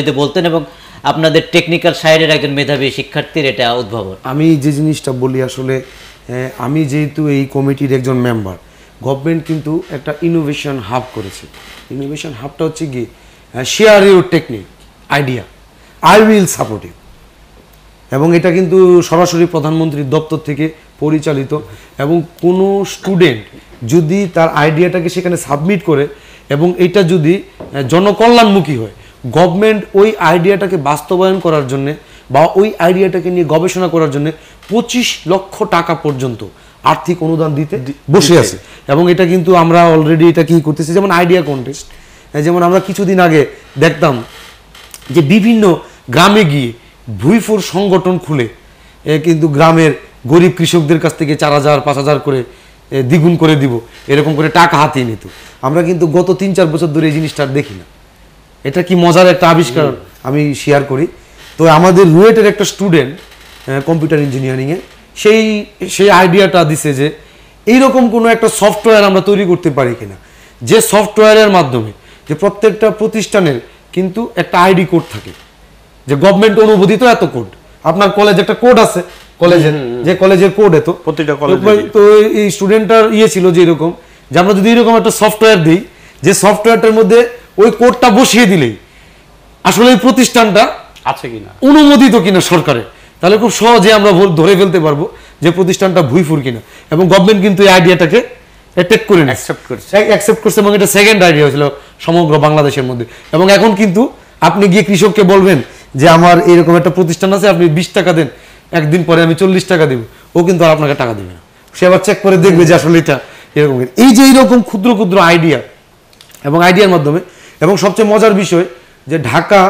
যদি বলতেন এবং আপনাদের টেকনিক্যাল সাইডের একজন মেধাবী শিক্ষার্থীর এটা উদ্ভাবন। আমি যে জিনিসটা বলি আসলে আহ, আমি যেহেতু এই কমিটির একজন মেম্বার গভর্নমেন্ট কিন্তু একটা ইনোভেশন হাব করেছে। ইনোভেশন হাবটা হচ্ছে কি share your technique idea I will support you এবং এটা কিন্তু সরাসরি প্রধানমন্ত্রীর দপ্তর থেকে পরিচালিত এবং কোনো স্টুডেন্ট যদি তার আইডিয়াটাকে সেখানে সাবমিট করে এবং এটা যদি জনকল্যাণমুখী হয় গভর্নমেন্ট ওই আইডিয়াটাকে বাস্তবায়ন করার জন্য বা ওই আইডিয়াটাকে নিয়ে গবেষণা করার জন্য পঁচিশ লক্ষ টাকা পর্যন্ত আর্থিক অনুদান দিতে বসে আছে। এবং এটা কিন্তু আমরা অলরেডি এটা কি করতেছি যেমন আইডিয়া কন্টেস্ট যেমন আমরা কিছুদিন আগে দেখতাম যে বিভিন্ন গ্রামে গিয়ে ভুইফোর সংগঠন খুলে কিন্তু গ্রামের গরিব কৃষকদের কাছ থেকে চার হাজার, পাঁচ হাজার করে দ্বিগুণ করে দিব। এরকম করে টাকা হাতিয়ে নিত। আমরা কিন্তু গত তিন চার বছর ধরে এই জিনিসটা দেখি না। এটা কি মজার একটা আবিষ্কার আমি শেয়ার করি। তো আমাদের রুয়েটের একটা স্টুডেন্ট কম্পিউটার ইঞ্জিনিয়ারিংয়ে সেই সেই আইডিয়াটা দিছে যে এইরকম কোনো একটা সফটওয়্যার আমরা তৈরি করতে পারি কিনা। যে সফটওয়্যারের মাধ্যমে, যে প্রত্যেকটা প্রতিষ্ঠানের কিন্তু একটা আইডি কোড থাকে। যে গভর্নমেন্ট অনুমোদিত এত কোড আপনার কলেজে একটা কোড আছে কলেজের যে কলেজের কোড এত প্রতিটা কলেজে তো- এই স্টুডেন্টটার ইয়ে ছিল যে এরকম যে আমরা যদি এরকম একটা সফটওয়্যার দিই যে সফটওয়্যারটার মধ্যে ওই কোডটা বসিয়ে দিলেই আসলে এই প্রতিষ্ঠানটা আছে কিনা? অনুমোদিত কিনা সরকারের তাহলে খুব সহজে আমরা ধরে ফেলতে পারব যে প্রতিষ্ঠানটা ভুইফুর কিনা। এবং গভর্নমেন্ট কিন্তু এই আইডিয়াটাকে অ্যাটেক করে Accept করছে। অ্যাকসেপ্ট করছে এবং এটা সেকেন্ড আইডিয়া ছিল সমগ্র বাংলাদেশের মধ্যে। এবং এখন কিন্তু আপনি গিয়ে কৃষককে বলবেন যে আমার এরকম একটা প্রতিষ্ঠান আছে আপনি বিশ টাকা দেন একদিন পরে আমি চল্লিশ টাকা দিব। ও কিন্তু আর আপনাকে টাকা দেবে না। সে আবার চেক করে দেখবে যে আসলে এটা এরকম এই যে এইরকম ক্ষুদ্র ক্ষুদ্র আইডিয়া এবং আইডিয়ার মাধ্যমে এবং সবচেয়ে মজার বিষয় যে ঢাকা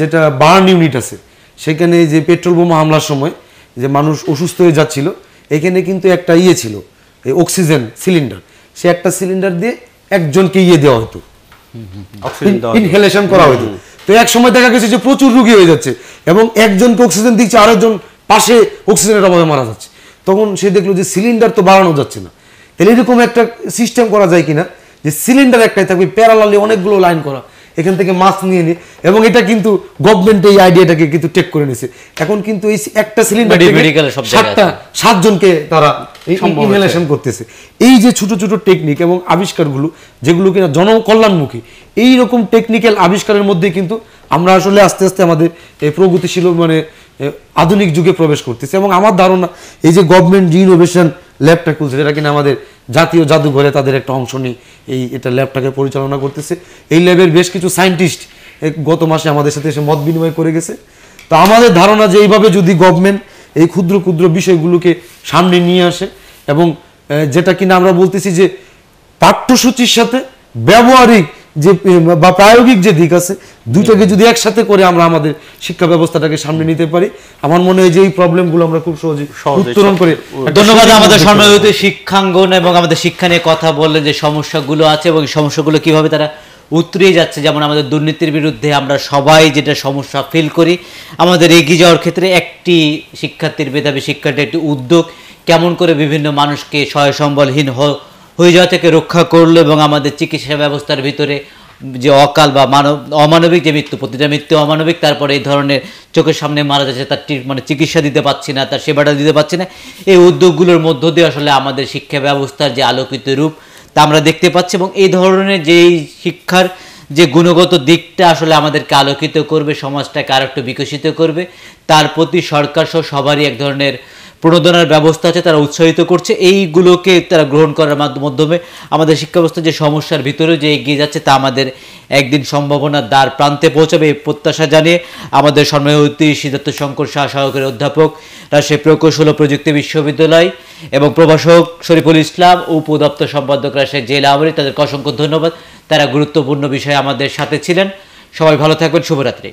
যেটা বার্ন ইউনিট আছে সেখানে যে পেট্রোল বোমা হামলার সময় যে মানুষ অসুস্থ হয়ে যাচ্ছিল এখানে কিন্তু একটা ইয়ে ছিল এই অক্সিজেন সিলিন্ডার। সে একটা সিলিন্ডার দিয়ে একজনকে ইয়ে দেওয়া হতো। ইনহেলেশন করা হতো। তো এক সময় দেখা গেছে যে প্রচুর রুগী হয়ে যাচ্ছে এবং একজনকে অক্সিজেন দিচ্ছে আরেকজন পাশে অক্সিজেনের অভাবে মারা যাচ্ছে। তখন সে দেখল যে সিলিন্ডার তো বাড়ানো যাচ্ছে না। তাহলে এরকম একটা সিস্টেম করা যায় কিনা? যে সিলিন্ডার একটাই থাকবে প্যারালালে অনেকগুলো লাইন করা। এখান থেকে মাছ নিয়ে নিয়ে এবং এটা কিন্তু গভর্নমেন্ট এই আইডিয়াটাকে কিন্তু টেক করে নিয়েছে। এখন কিন্তু এই একটা সিলিন্ডার সাতটা সাতজনকে তারা। ইনহেলেশন করতেছে। এই যে ছোট ছোট টেকনিক এবং আবিষ্কারগুলো যেগুলো কিনা জনকল্যাণমুখী এই রকম টেকনিক্যাল আবিষ্কারের মধ্যে কিন্তু আমরা আসলে আস্তে আস্তে আমাদের এই প্রগতিশীল মানে আধুনিক যুগে প্রবেশ করতেছি। এবং আমার ধারণা এই যে গভর্নমেন্ট ইনোভেশন ল্যাবটা খুলছে যেটা কিনা আমাদের জাতীয় জাদুঘরে তাদের একটা অংশ নিয়ে এই এটা ল্যাবটাকে পরিচালনা করতেছে। এই ল্যাবের বেশ কিছু সায়েন্টিস্ট গত মাসে আমাদের সাথে এসে মত বিনিময় করে গেছে। তো আমাদের ধারণা যে এইভাবে যদি গভর্নমেন্ট এই ক্ষুদ্র ক্ষুদ্র বিষয়গুলোকে সামনে নিয়ে আসে এবং যেটা কিনা আমরা বলতেছি যে পাঠ্যসূচির সাথে ব্যবহারিক যে বা প্রায়োগিক যে দিক আছে দুইটাকে যদি একসাথে করে আমরা আমাদের শিক্ষা ব্যবস্থাটাকে সামনে নিতে পারি আমার মনে হয় যে এই প্রবলেমগুলো আমরা খুব সহজে সহজে উত্তরণ করে ধন্যবাদ আমাদের সম্মানিত শিক্ষাঙ্গন এবং আমাদের শিক্ষা নিয়ে কথা বললেন যে সমস্যাগুলো আছে এবং সমস্যাগুলো কীভাবে তারা উতরিয়ে যাচ্ছে, যেমন আমাদের দুর্নীতির বিরুদ্ধে আমরা সবাই যেটা সমস্যা ফিল করি। আমাদের এগিয়ে যাওয়ার ক্ষেত্রে একটি শিক্ষার্থীর, মেধাবী শিক্ষার্থীর একটি উদ্যোগ, কেমন করে বিভিন্ন মানুষকে সহায় সম্বলহীন হয়ে যাওয়া থেকে রক্ষা করল এবং আমাদের চিকিৎসা ব্যবস্থার ভিতরে যে অকাল বা মানব, অমানবিক যে মৃত্যু, প্রতিটা মৃত্যু অমানবিক, তারপরে এই ধরনের চোখের সামনে মারা যাচ্ছে, তার মানে চিকিৎসা দিতে পারছি না, তার সেবাটা দিতে পারছি না। এই উদ্যোগগুলোর মধ্য দিয়ে আসলে আমাদের শিক্ষা ব্যবস্থার যে আলোকিত রূপ তা আমরা দেখতে পাচ্ছি এবং এই ধরনের যেই শিক্ষার যে গুণগত দিকটা আসলে আমাদেরকে আলোকিত করবে, সমাজটাকে আরেকটু বিকশিত করবে, তার প্রতি সরকার সহ সবারই এক ধরনের প্রণোদনার ব্যবস্থা আছে, তারা উৎসাহিত করছে। এইগুলোকে তারা গ্রহণ করার মাধ্য- মাধ্যমে আমাদের শিক্ষা ব্যবস্থা যে সমস্যার ভিতরে যে এগিয়ে যাচ্ছে, তা আমাদের একদিন সম্ভাবনার দ্বার প্রান্তে পৌঁছাবে এই প্রত্যাশা জানিয়ে আমাদের সম্মানিত সিদ্ধার্থ শঙ্কর শাহ সহকারী অধ্যাপক, রাজশাহী প্রকৌশল প্রযুক্তি বিশ্ববিদ্যালয় এবং প্রভাষক শরীফুল ইসলাম, উপদপ্তর সম্পাদক রাজশাহী জেলা আমরি তাদেরকে অসংখ্য ধন্যবাদ। তারা গুরুত্বপূর্ণ বিষয়ে আমাদের সাথে ছিলেন। সবাই ভালো থাকবেন, শুভরাত্রি।